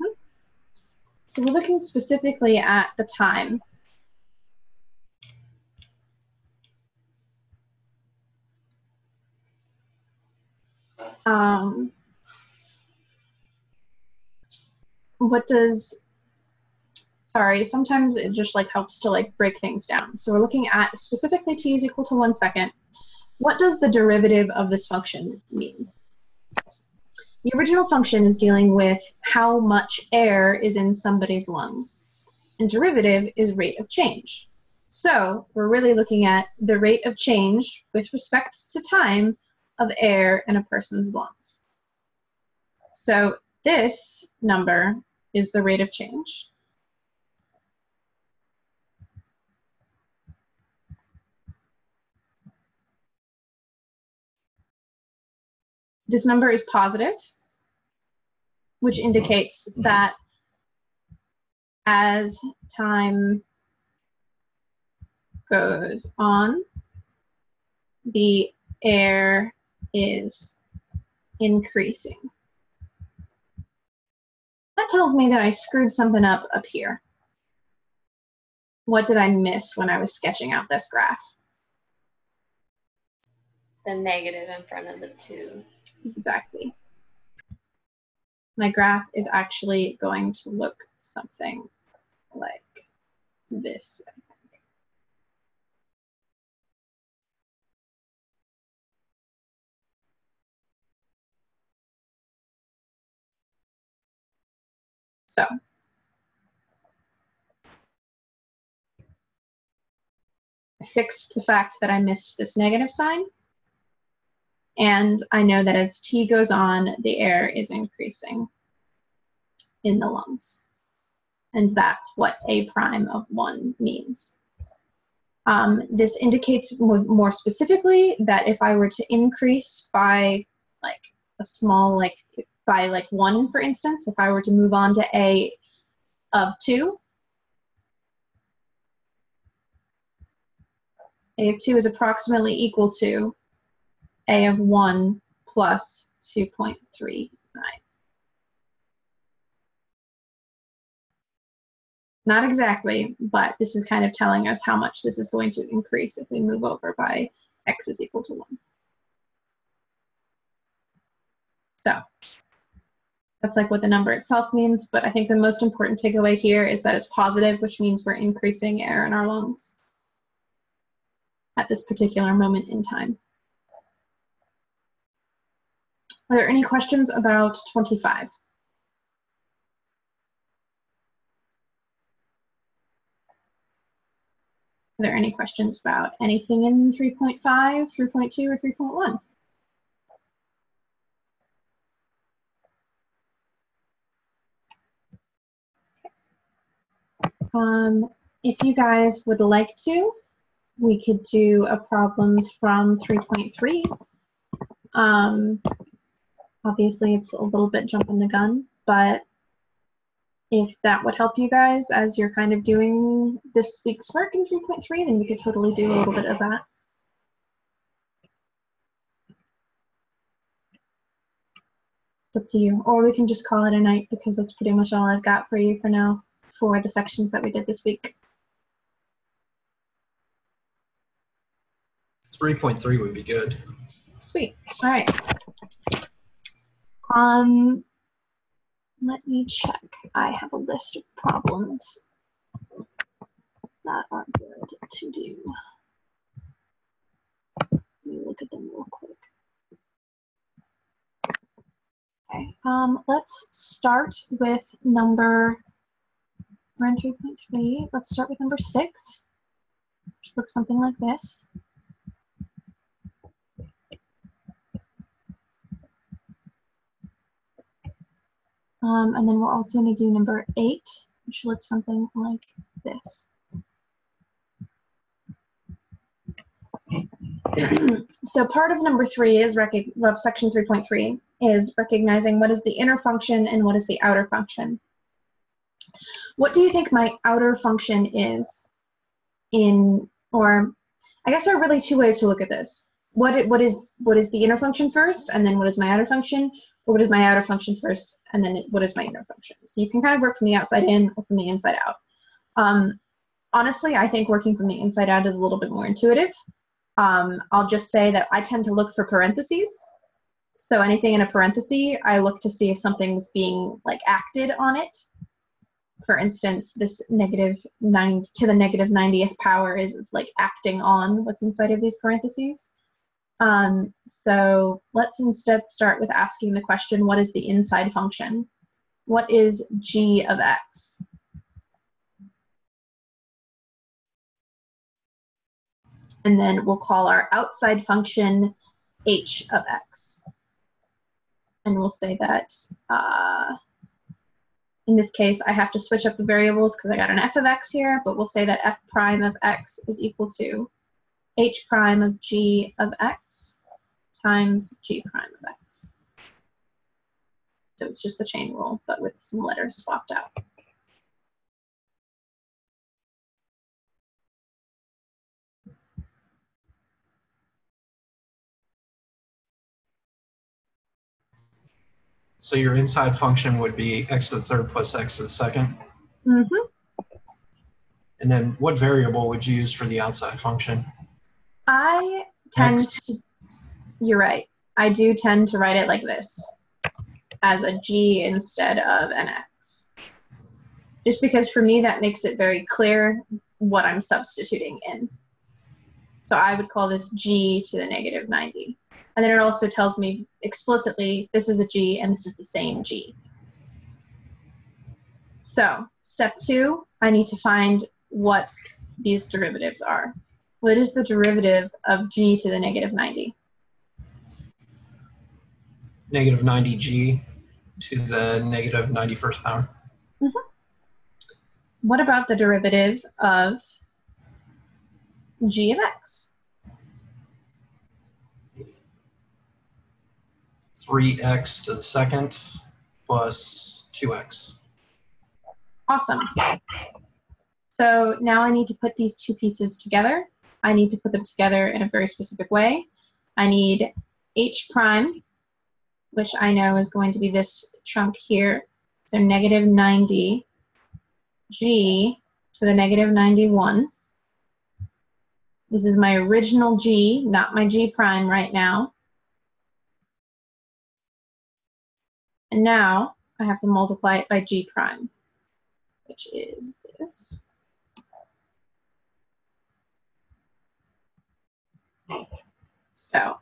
So we're looking specifically at the time. Um, what does sorry sometimes it just like helps to like break things down so we're looking at specifically t is equal to one second what does the derivative of this function mean? The original function is dealing with how much air is in somebody's lungs and derivative is rate of change. So we're really looking at the rate of change with respect to time of air in a person's lungs. So this number is the rate of change. This number is positive, which mm-hmm. indicates mm-hmm. that as time goes on, the air is increasing. That tells me that I screwed something up up here. What did I miss when I was sketching out this graph? The negative in front of the two. Exactly. My graph is actually going to look something like this. So I fixed the fact that I missed this negative sign. And I know that as T goes on, the air is increasing in the lungs. And that's what A prime of 1 means. Um, this indicates more, specifically that if I were to increase by like a small, like by like 1, for instance, if I were to move on to A of 2, A of 2 is approximately equal to A of 1 plus 2.39. Not exactly, but this is kind of telling us how much this is going to increase if we move over by x is equal to 1. So that's like what the number itself means, but I think the most important takeaway here is that it's positive, which means we're increasing air in our lungs at this particular moment in time. Are there any questions about 25? Are there any questions about anything in 3.5, 3.2, or 3.1? Um, if you guys would like to, we could do a problem from 3.3. Um, obviously, it's a little bit jumping the gun, but if that would help you guys as you're kind of doing this week's work in 3.3, then we could totally do a little bit of that. It's up to you. Or we can just call it a night because that's pretty much all I've got for you for now for the sections that we did this week. 3.3 would be good. Sweet. All right. Um, let me check. I have a list of problems that are good to do. Let me look at them real quick. Okay. Um, let's start with number. We're in 3.3. Let's start with number six. Which looks something like this. Um, and then we're also going to do number eight, which looks something like this. so part of number three is of section 3.3 is recognizing what is the inner function and what is the outer function. What do you think my outer function is in, or I guess there are really two ways to look at this. what it, what is what is the inner function first, and then what is my outer function, what is my outer function first, and then what is my inner function. So you can kind of work from the outside in or from the inside out. Um, honestly, I think working from the inside out is a little bit more intuitive. Um, I'll just say that I tend to look for parentheses. So anything in a parenthesis, I look to see if something's being like acted on it. For instance, this negative nine to the negative 90th power is like acting on what's inside of these parentheses. Um, so let's instead start with asking the question, what is the inside function? What is g of x? And then we'll call our outside function h of x. And we'll say that uh, in this case, I have to switch up the variables because I got an f of x here, but we'll say that f prime of x is equal to h prime of g of x times g prime of x. So it's just the chain rule, but with some letters swapped out. So your inside function would be x to the third plus x to the second. hmm And then what variable would you use for the outside function? I tend X. to, you're right. I do tend to write it like this as a G instead of an X. Just because for me that makes it very clear what I'm substituting in. So I would call this G to the negative 90. And then it also tells me explicitly this is a G and this is the same G. So step two, I need to find what these derivatives are. What is the derivative of g to the negative 90? Negative 90g to the negative 91st power. Mm-hmm. What about the derivative of g of x? 3x to the second plus 2x. Awesome. So now I need to put these two pieces together. I need to put them together in a very specific way. I need h prime, which I know is going to be this chunk here. So negative 90 g to the negative 91. This is my original g, not my g prime right now. And now I have to multiply it by g prime, which is this. So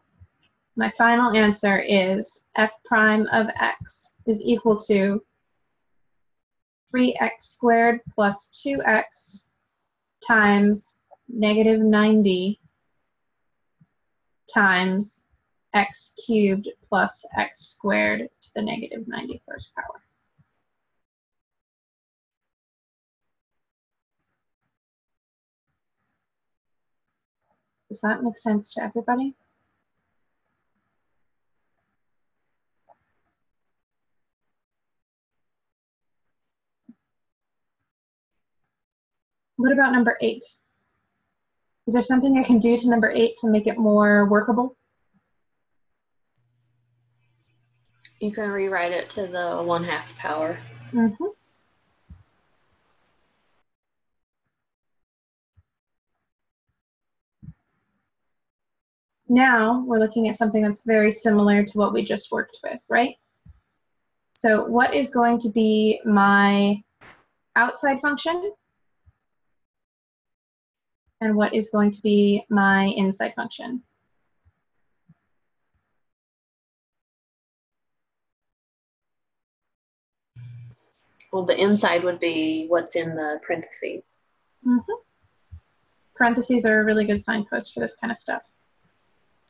my final answer is f prime of x is equal to 3x squared plus 2x times negative 90 times x cubed plus x squared to the negative 91st power. Does that make sense to everybody? What about number eight? Is there something I can do to number eight to make it more workable? You can rewrite it to the one half power. Mm-hmm. Now we're looking at something that's very similar to what we just worked with, right? So what is going to be my outside function? And what is going to be my inside function? Well, the inside would be what's in the parentheses. Mm-hmm. Parentheses are a really good signpost for this kind of stuff.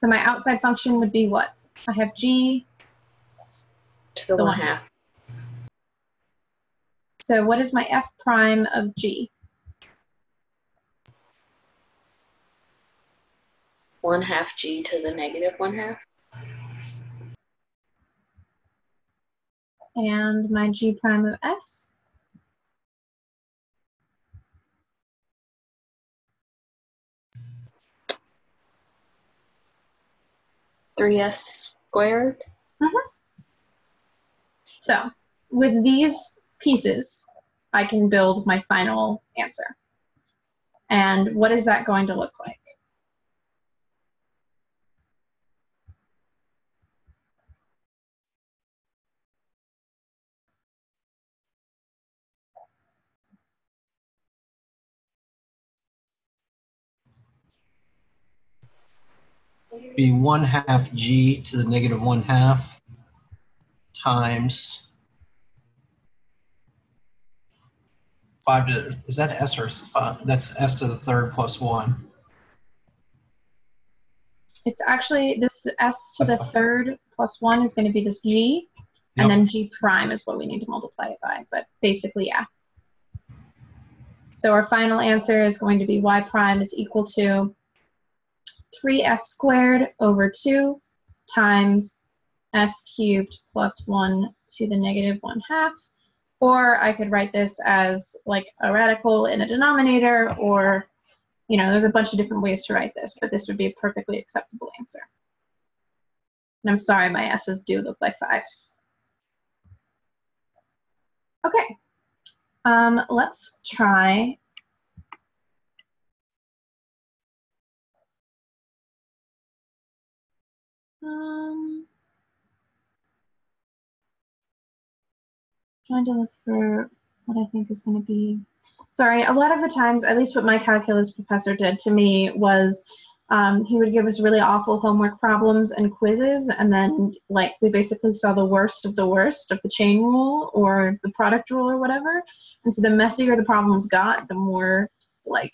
So my outside function would be what? I have g. To the, The one one half. So what is my f prime of g? One half g to the negative one half. And my g prime of s? 3s squared. Mm-hmm. So with these pieces, I can build my final answer. And what is that going to look like? Be one half g to the negative one half times five to, is that s or five? That's s to the third plus one. It's actually this s to the third plus one is going to be this g, and Yep. then g prime is what we need to multiply it by. But basically, yeah. So our final answer is going to be y prime is equal to 3s squared over 2 times s cubed plus 1 to the negative 1 half. Or I could write this as like a radical in the denominator, or, you know, there's a bunch of different ways to write this, but this would be a perfectly acceptable answer. And I'm sorry, my s's do look like fives. Okay, um, let's try Um, trying to look for what I think is going to be. Sorry, a lot of the times, at least what my calculus professor did to me was um, he would give us really awful homework problems and quizzes, and then like we basically saw the worst of the worst of the chain rule or the product rule or whatever. And so the messier the problems got, the more like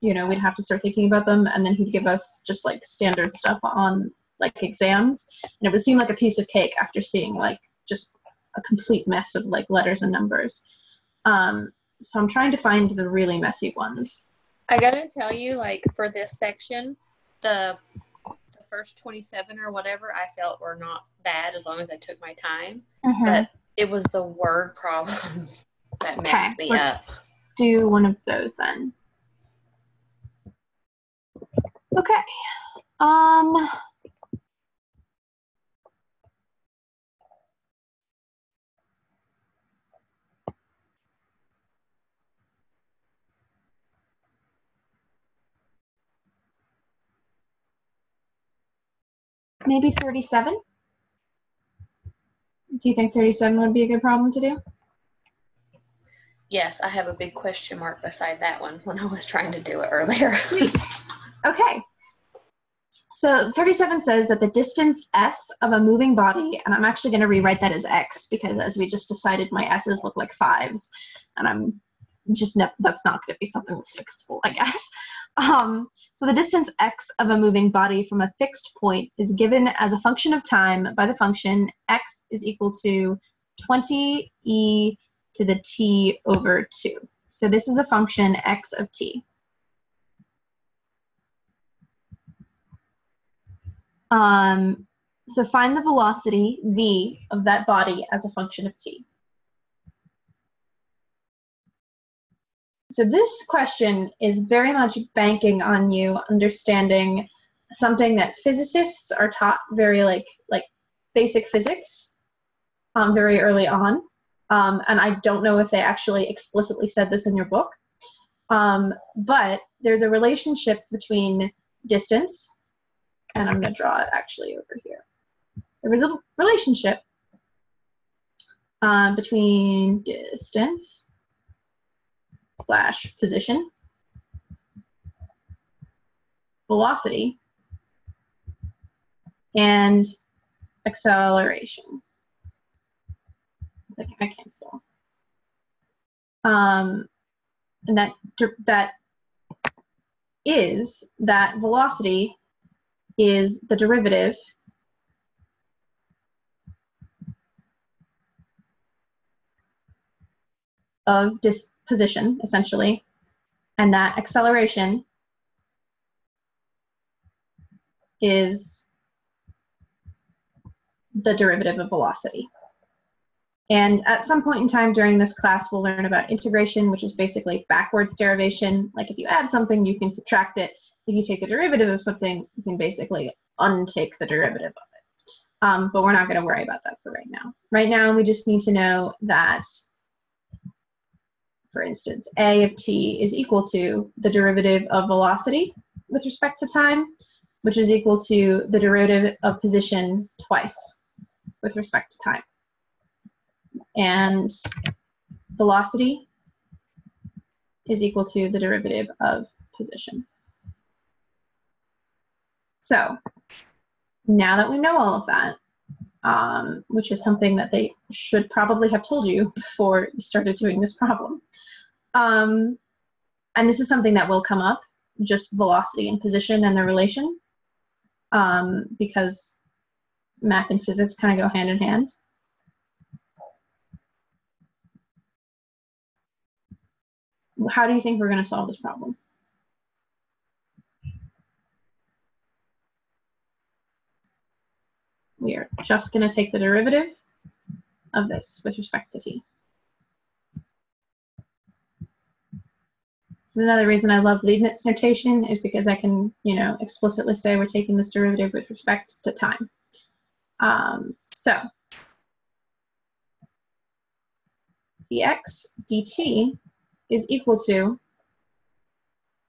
you know we'd have to start thinking about them, and then he'd give us just like standard stuff on like exams and it would seem like a piece of cake after seeing like just a complete mess of like letters and numbers um, so i'm trying to find the really messy ones I gotta tell you, like for this section, the the first 27 or whatever I felt were not bad as long as I took my time. But it was the word problems that Okay, messed me let's- up. do one of those then okay um maybe 37 do you think 37 would be a good problem to do Yes, I have a big question mark beside that one when I was trying to do it earlier. Okay. So 37 says that the distance s of a moving body, and I'm actually going to rewrite that as x because as we just decided, my s's look like fives, and I'm just ne- that's not going to be something that's fixable, I guess. Um, so the distance x of a moving body from a fixed point is given as a function of time by the function x is equal to 20 e to the t over 2. So this is a function x of t. Um, so find the velocity v of that body as a function of t. So this question is very much banking on you understanding something that physicists are taught very like like basic physics um, very early on. Um, and I don't know if they actually explicitly said this in your book. Um, but there's a relationship between distance, and I'm going to draw it actually over here. There was a relationship um, between distance slash position, velocity, and acceleration. I can't spell. Um, and that that is that velocity is the derivative of disposition, essentially, and that acceleration is the derivative of velocity. And at some point in time during this class, we'll learn about integration, which is basically backwards derivation. Like if you add something, you can subtract it. If you take the derivative of something, you can basically untake the derivative of it. Um, but we're not going to worry about that for right now. Right now, we just need to know that, for instance, a of t is equal to the derivative of velocity with respect to time, which is equal to the derivative of position twice with respect to time. And velocity is equal to the derivative of position. So now that we know all of that, um, which is something that they should probably have told you before you started doing this problem, um, and this is something that will come up, just velocity and position and their relation, um, because math and physics kind of go hand in hand. How do you think we're going to solve this problem? We are just going to take the derivative of this with respect to t. This is another reason I love Leibniz notation is because I can, you know, explicitly say we're taking this derivative with respect to time. Um, so dx dt is equal to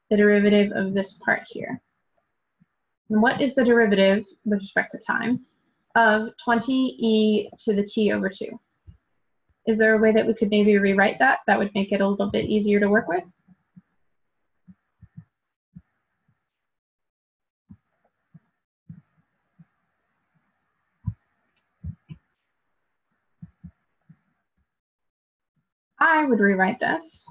the derivative of this part here. And what is the derivative with respect to time of 20e to the t over 2? Is there a way that we could maybe rewrite that? That would make it a little bit easier to work with? I would rewrite this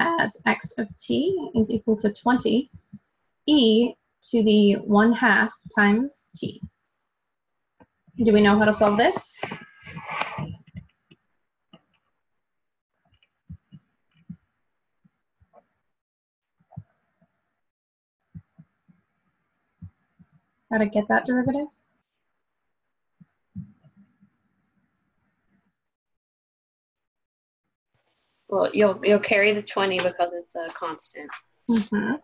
as x of t is equal to 20 e to the 1 half times t. Do we know how to solve this? How to get that derivative? Well, you'll you'll carry the 20 because it's a constant. Mm-hmm.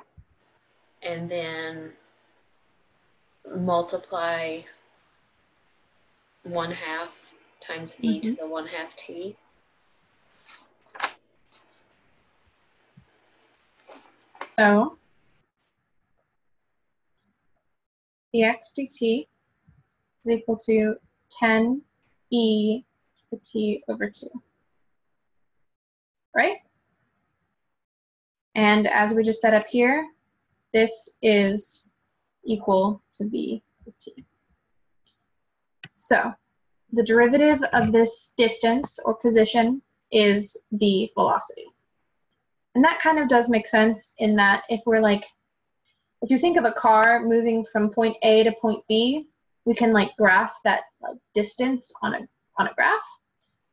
And then multiply one half times e to mm-hmm. the one half t. So dx dt is equal to 10 e to the t over 2 right? And as we just set up here, this is equal to v of t. So the derivative of this distance or position is the velocity. And that kind of does make sense in that if we're like, if you think of a car moving from point A to point B, we can like graph that like, distance on a, on a graph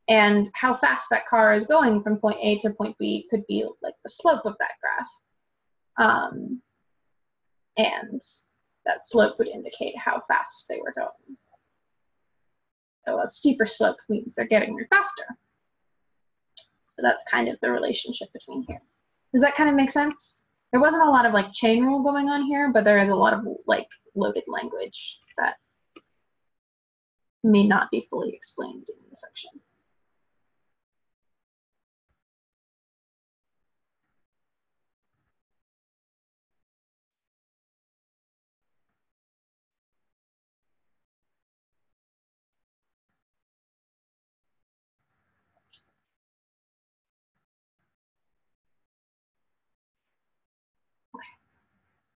and how fast that car is going from point A to point B could be like the slope of that graph. Um, and that slope would indicate how fast they were going. So a steeper slope means they're getting there faster. So that's kind of the relationship between here. Does that kind of make sense? There wasn't a lot of like chain rule going on here, but there is a lot of like loaded language that may not be fully explained in the section.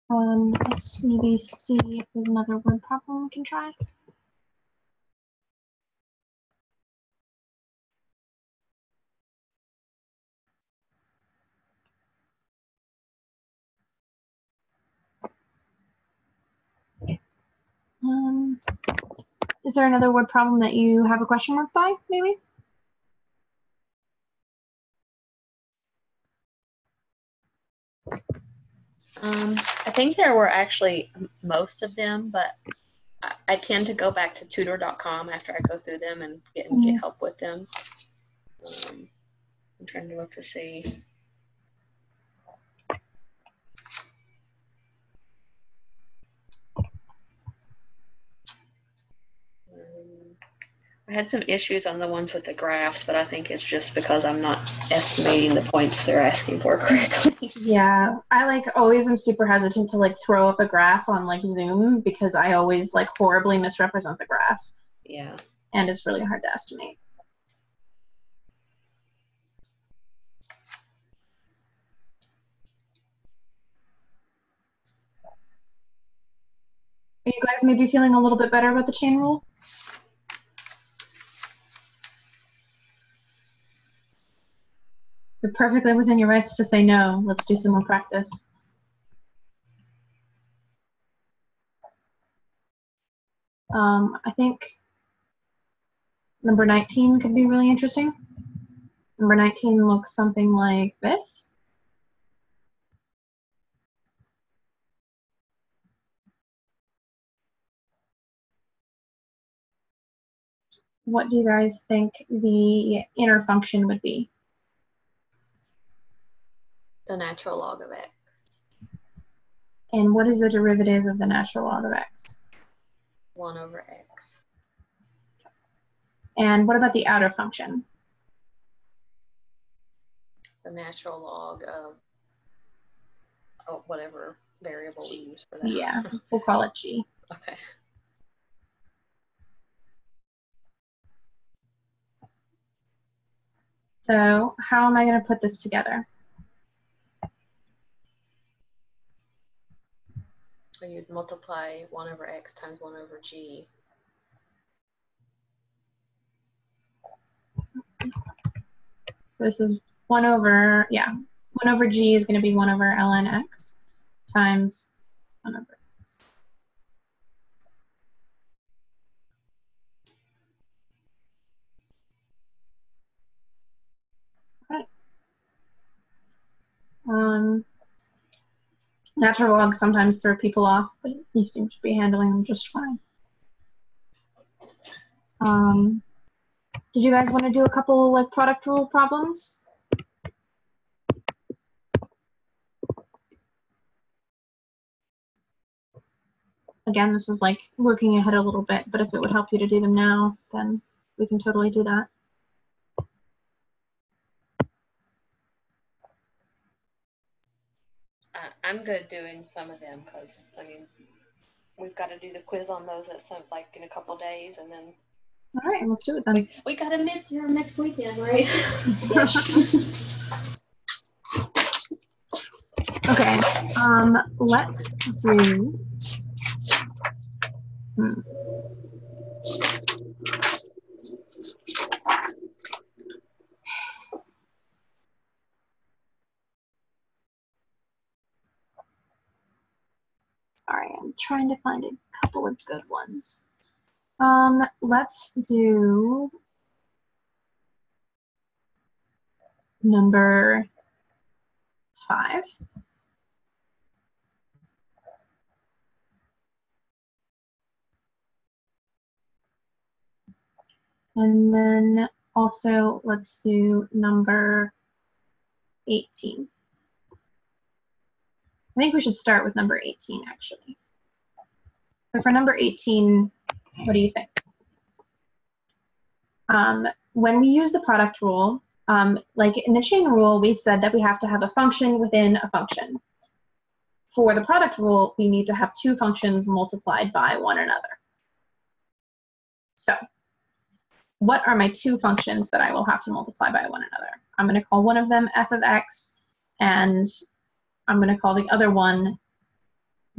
Um, let's maybe see if there's another word problem we can try. Um, is there another word problem that you have a question mark by, maybe? Um, I think there were actually most of them, but I, I tend to go back to tutor.com after I go through them and get, and get Mhm. help with them. Um, I'm trying to look to see. Had some issues on the ones with the graphs, but I think it's just because I'm not estimating the points they're asking for correctly. Yeah, I like always am super hesitant to like throw up a graph on like Zoom because I always like horribly misrepresent the graph yeah. and it's really hard to estimate. Are you guys maybe feeling a little bit better about the chain rule? You're perfectly within your rights to say no. Let's do some more practice. Um, I think number 19 could be really interesting. Number 19 looks something like this. What do you guys think the inner function would be? The natural log of x. And what is the derivative of the natural log of x? 1 over x. And what about the outer function? The natural log of oh, whatever variable we use for that. Yeah, we'll call it g. Okay. So how am I going to put this together? So you'd multiply 1 over x times 1 over g. So this is 1 over, yeah, 1 over g is going to be 1 over ln x times 1 over x. Right. Um, natural logs sometimes throw people off, but you seem to be handling them just fine. Um, did you guys want to do a couple like product rule problems? Again, this is like working ahead a little bit, but if it would help you to do them now, then we can totally do that. I, I'm good doing some of them because, I mean, we've got to do the quiz on those at some, like in a couple days, and then All right, let's do it then. we got a midterm next weekend, right? Okay, um, let's do. Hmm. Sorry, I'm trying to find a couple of good ones. Um, let's do number five. And then also let's do number 18. I think we should start with number 18 actually. So for number 18, what do you think? Um, when we use the product rule, um, like in the chain rule, we said that we have to have a function within a function. For the product rule, we need to have two functions multiplied by one another. So what are my two functions that I will have to multiply by one another? I'm going to call one of them f of x, and I'm going to call the other one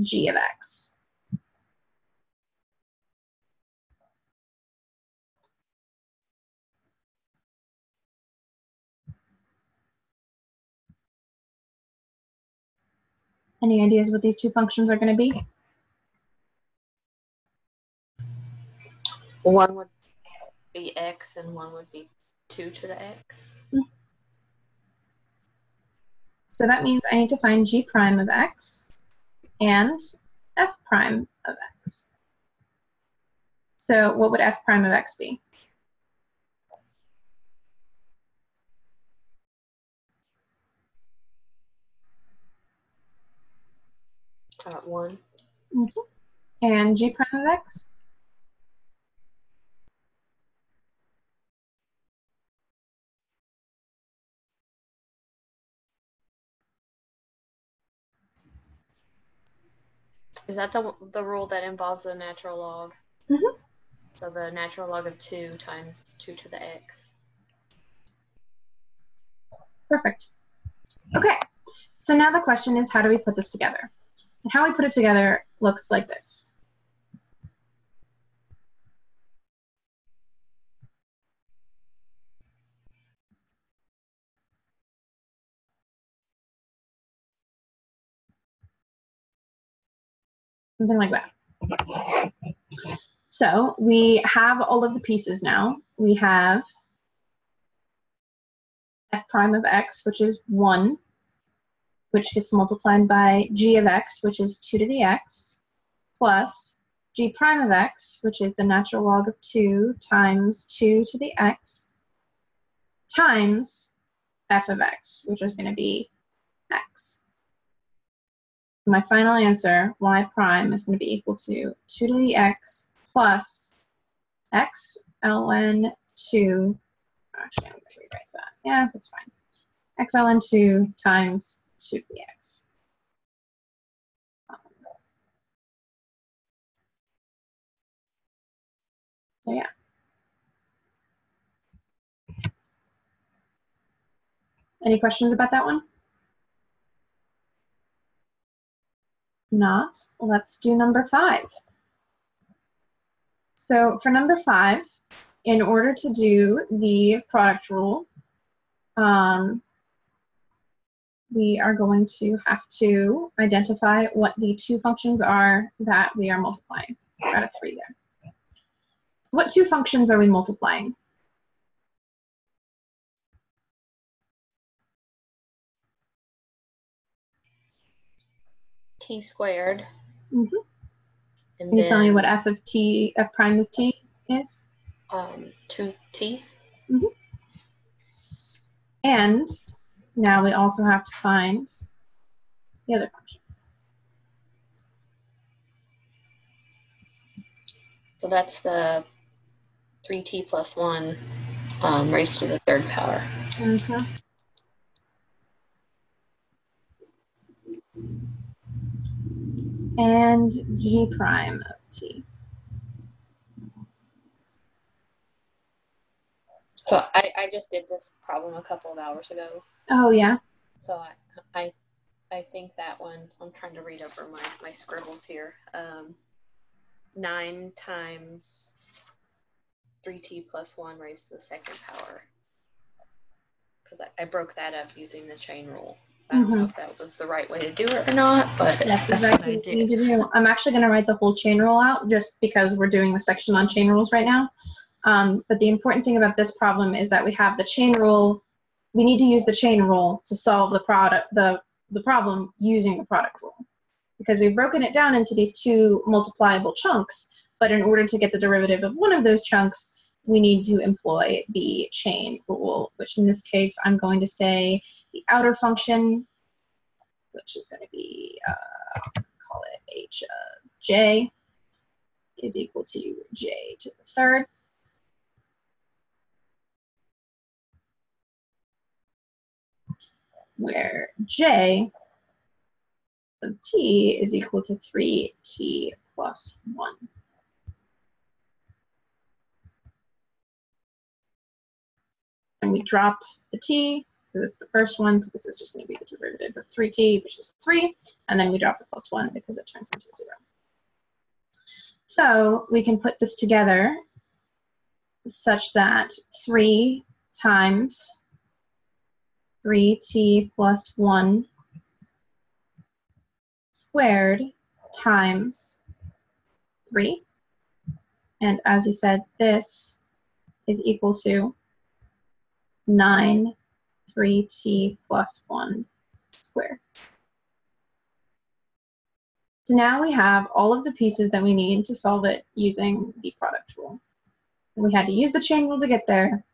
g of x. Any ideas what these two functions are going to be? one would be x and one would be 2 to the x. So that means I need to find g prime of x and f prime of x. So what would f prime of x be? at 1. Okay. And g prime of x? Is that the, the rule that involves the natural log? Mm -hmm. So the natural log of 2 times 2 to the x. Perfect. Okay, so now the question is how do we put this together? And how we put it together looks like this. Something like that. So we have all of the pieces now. We have f prime of x, which is 1, which gets multiplied by g of x, which is 2 to the x, plus g prime of x, which is the natural log of 2 times 2 to the x, times f of x, which is going to be x. My final answer, y prime, is going to be equal to 2 to the x plus x ln 2, actually I'm going to rewrite that. Yeah, that's fine. x ln 2 times 2 to the x. So yeah. Any questions about that one? Not. Let's do number five. So for number five, in order to do the product rule, um, we are going to have to identify what the two functions are that we are multiplying. Got a three there. So what two functions are we multiplying? T squared. Mhm. And Can you tell me what f of t, f prime of t is? um, two T. And now we also have to find the other function. So that's the three T plus one um, raised to the third power. Mhm. And g prime of t. So I, I just did this problem a couple of hours ago. Oh yeah. So I, I, I think that one, I'm trying to read over my, my scribbles here. Um, nine times 3t plus 1 raised to the second power. Because I, I broke that up using the chain rule. I don't know Mhm. if that was the right way to do it or not, but That's that's, exactly what what I you did. to do. I'm actually going to write the whole chain rule out just because we're doing the section on chain rules right now. Um, but the important thing about this problem is that we have the chain rule. We need to use the chain rule to solve the product, the, the problem using the product rule. Because we've broken it down into these two multipliable chunks, but in order to get the derivative of one of those chunks, we need to employ the chain rule, which in this case, I'm going to say the outer function, which is going to be, uh, call it h of j, is equal to j to the third. Where j of t is equal to 3t plus 1. And we drop the t, because it's the first one, so this is just going to be the derivative of 3t, which is 3, and then we drop the plus 1 because it turns into 0. So we can put this together such that 3 times 3t plus 1 squared times 3. And as you said, this is equal to 9 3t plus 1 squared. So now we have all of the pieces that we need to solve it using the product rule. We had to use the chain rule to get there.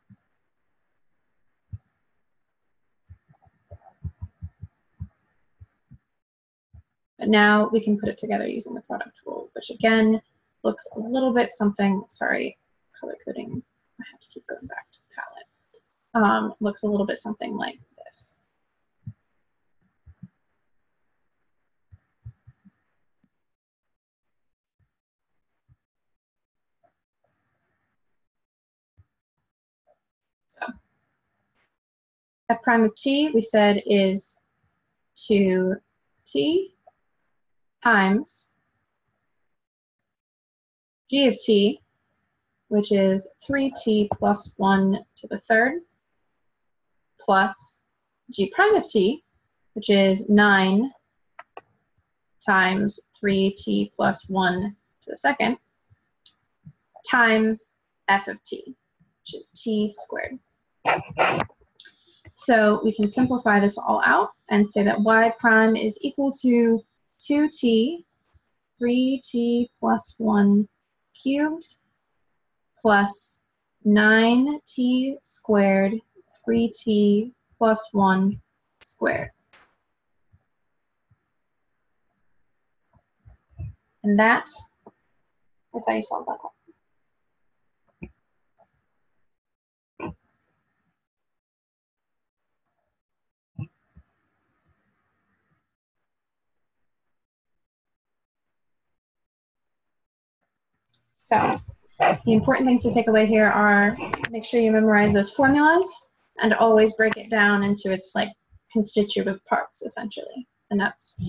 But now we can put it together using the product rule, which again looks a little bit something, sorry, color coding, I have to keep going back to the palette, um, looks a little bit something like this. So f prime of t we said is 2t times g of t, which is 3t plus 1 to the third, plus g prime of t, which is 9 times 3t plus 1 to the second, times f of t, which is t squared. So we can simplify this all out and say that y prime is equal to 2t, 3t plus 1 cubed, plus 9t squared, 3t plus 1 squared. And that is how you solve that problem. So the important things to take away here are make sure you memorize those formulas and always break it down into its like constitutive parts essentially. And that's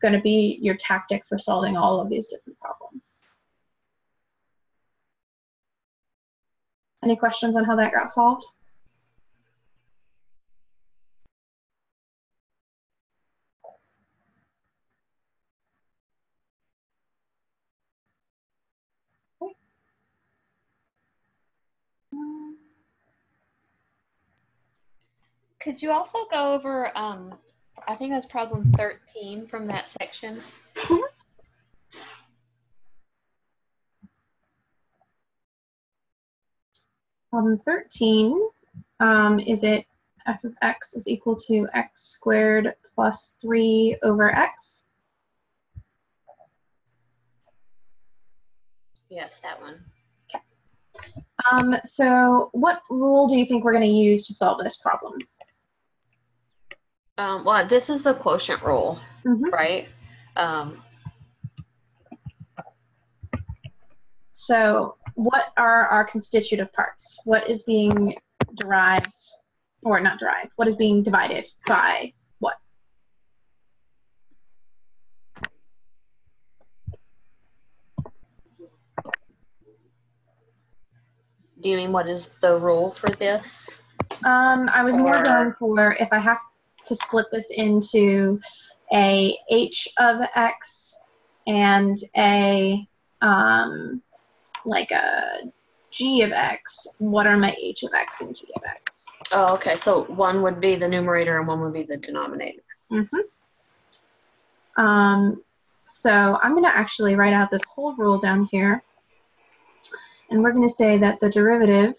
going to be your tactic for solving all of these different problems. Any questions on how that got solved? Could you also go over, um, I think that's problem 13 from that section? Problem 13, um, is it f of x is equal to x squared plus 3 over x? Yes, that one. Um, so what rule do you think we're going to use to solve this problem? Um, well, this is the quotient rule, Mhm. right? Um, So what are our constitutive parts? What is being derived, or not derived, what is being divided by what? do you mean what is the rule for this? Um, I was more Or- going for if I have to split this into a h of x and a um, like a g of x. What are my h of x and g of x? Oh, okay. So one would be the numerator and one would be the denominator. Mm-hmm. Um, so I'm going to actually write out this whole rule down here. And we're going to say that the derivative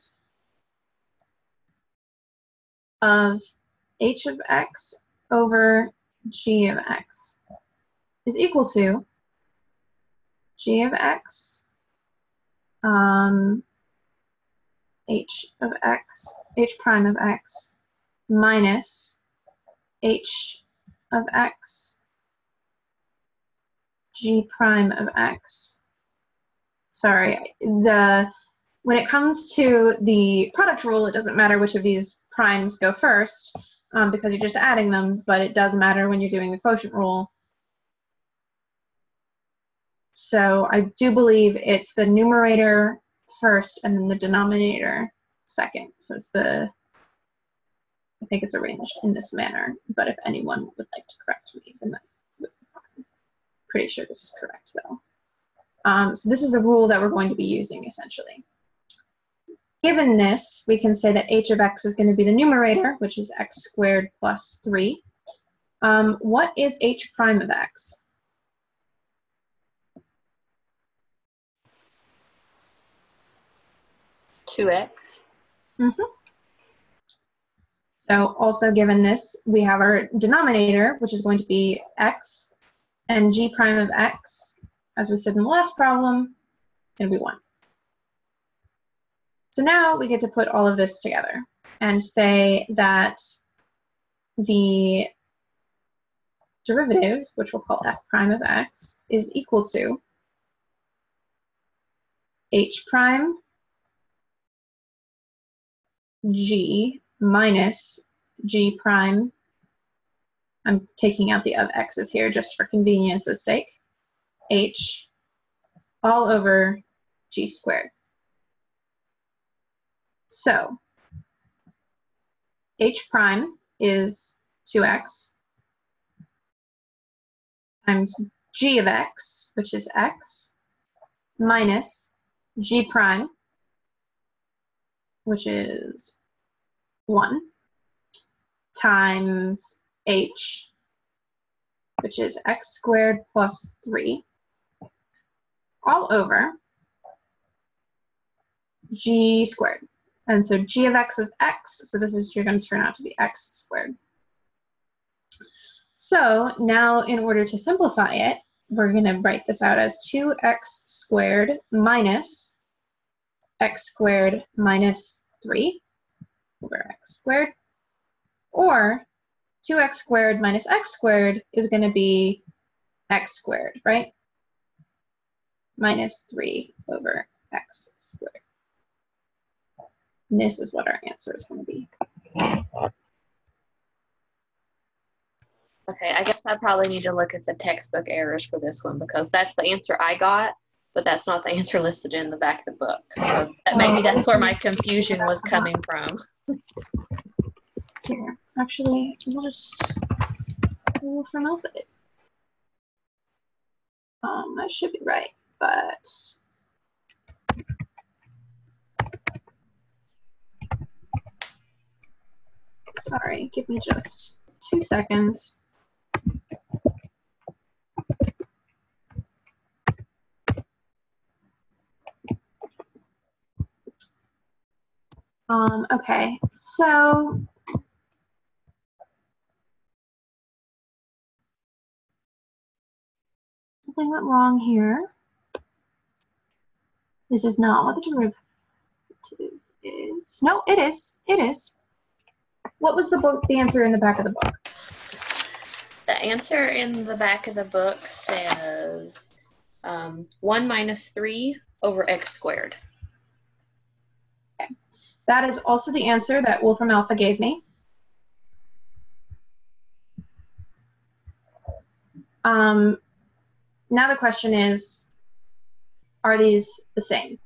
of h of x over g of x is equal to g of x um, h of x, h prime of x minus h of x g prime of x. Sorry, the when it comes to the product rule, it doesn't matter which of these primes go first um, because you're just adding them, but it does matter when you're doing the quotient rule. So I do believe it's the numerator first and then the denominator second. So it's the, I think it's arranged in this manner, but if anyone would like to correct me, then that would be fine. Pretty sure this is correct though. Um, so this is the rule that we're going to be using essentially. Given this, we can say that h of x is going to be the numerator, which is x squared plus 3. Um, what is h prime of x? Two x. Mhm. So also given this, we have our denominator, which is going to be x, and g prime of x, as we said in the last problem, going to be 1. So now we get to put all of this together and say that the derivative, which we'll call f prime of x, is equal to h prime g minus g prime. I'm taking out the of x's here just for convenience's sake. h all over g squared. So h prime is 2x times g of x, which is x, minus g prime, which is 1, times h, which is x squared plus 3, all over g squared. And so g of x is x, so this is going to turn out to be x squared. So now in order to simplify it, we're going to write this out as 2x squared minus x squared minus 3 over x squared. Or 2x squared minus x squared is going to be x squared, right? Minus 3 over x squared. And this is what our answer is going to be. Okay, I guess I probably need to look at the textbook errors for this one because that's the answer I got, but that's not the answer listed in the back of the book. So that, maybe that's where my confusion was coming from. Here, actually, we'll just pull Wolfram Alpha. Um, that should be right, but sorry, give me just two seconds. Um, okay, so something went wrong here. This is not what the derivative is. No, it is. It is. What was the book? The answer in the back of the book. The answer in the back of the book says um, 1 minus 3 over x squared. That is also the answer that Wolfram Alpha gave me. Um, now the question is, are these the same?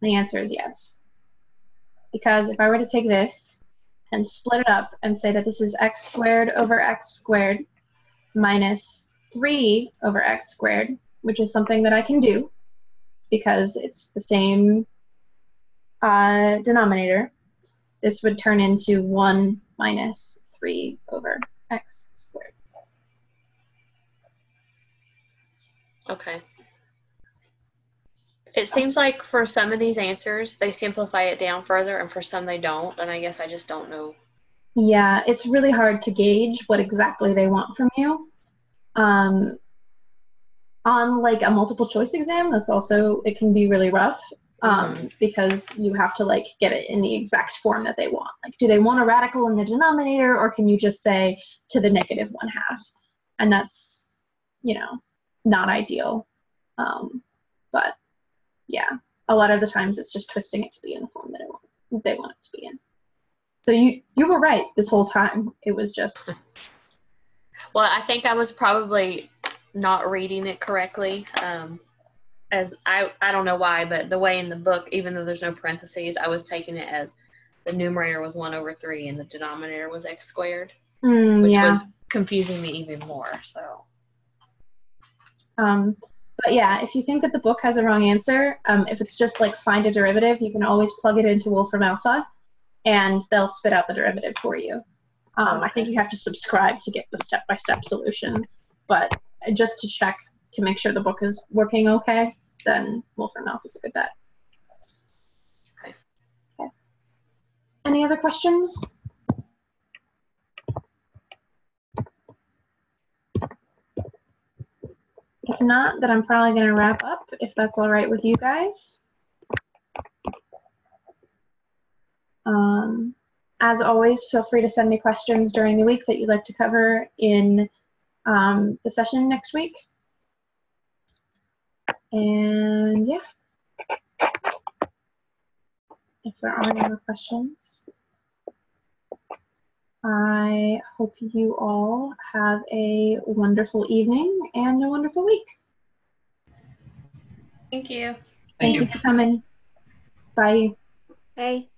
The answer is yes. Because if I were to take this and split it up and say that this is x squared over x squared minus 3 over x squared, which is something that I can do, because it's the same uh, denominator, this would turn into 1 minus 3 over x squared. Okay. It seems like for some of these answers, they simplify it down further, and for some they don't, and I guess I just don't know. Yeah, it's really hard to gauge what exactly they want from you. Um, on like a multiple choice exam that's also it can be really rough um, mm-hmm. because you have to like get it in the exact form that they want like do they want a radical in the denominator or can you just say to the negative one half and that's you know not ideal um, but yeah a lot of the times it's just twisting it to be in the form that want, they want it to be in so you you were right this whole time it was just well i think i was probably not reading it correctly. Um, as I, I don't know why, but the way in the book, even though there's no parentheses, I was taking it as the numerator was 1 over 3 and the denominator was x squared, mm, which yeah. was confusing me even more. So, um, but yeah, if you think that the book has a wrong answer, um, if it's just like find a derivative, you can always plug it into Wolfram Alpha and they'll spit out the derivative for you. Um, I think you have to subscribe to get the step by step solution, but just to check to make sure the book is working okay, then Wolfram Alpha is a good bet. Okay. okay. Any other questions? If not, then I'm probably going to wrap up if that's all right with you guys. Um, as always, feel free to send me questions during the week that you'd like to cover in um, the session next week. And yeah. if there are any other questions, I hope you all have a wonderful evening and a wonderful week. Thank you. Thank, you for coming. Bye. Bye.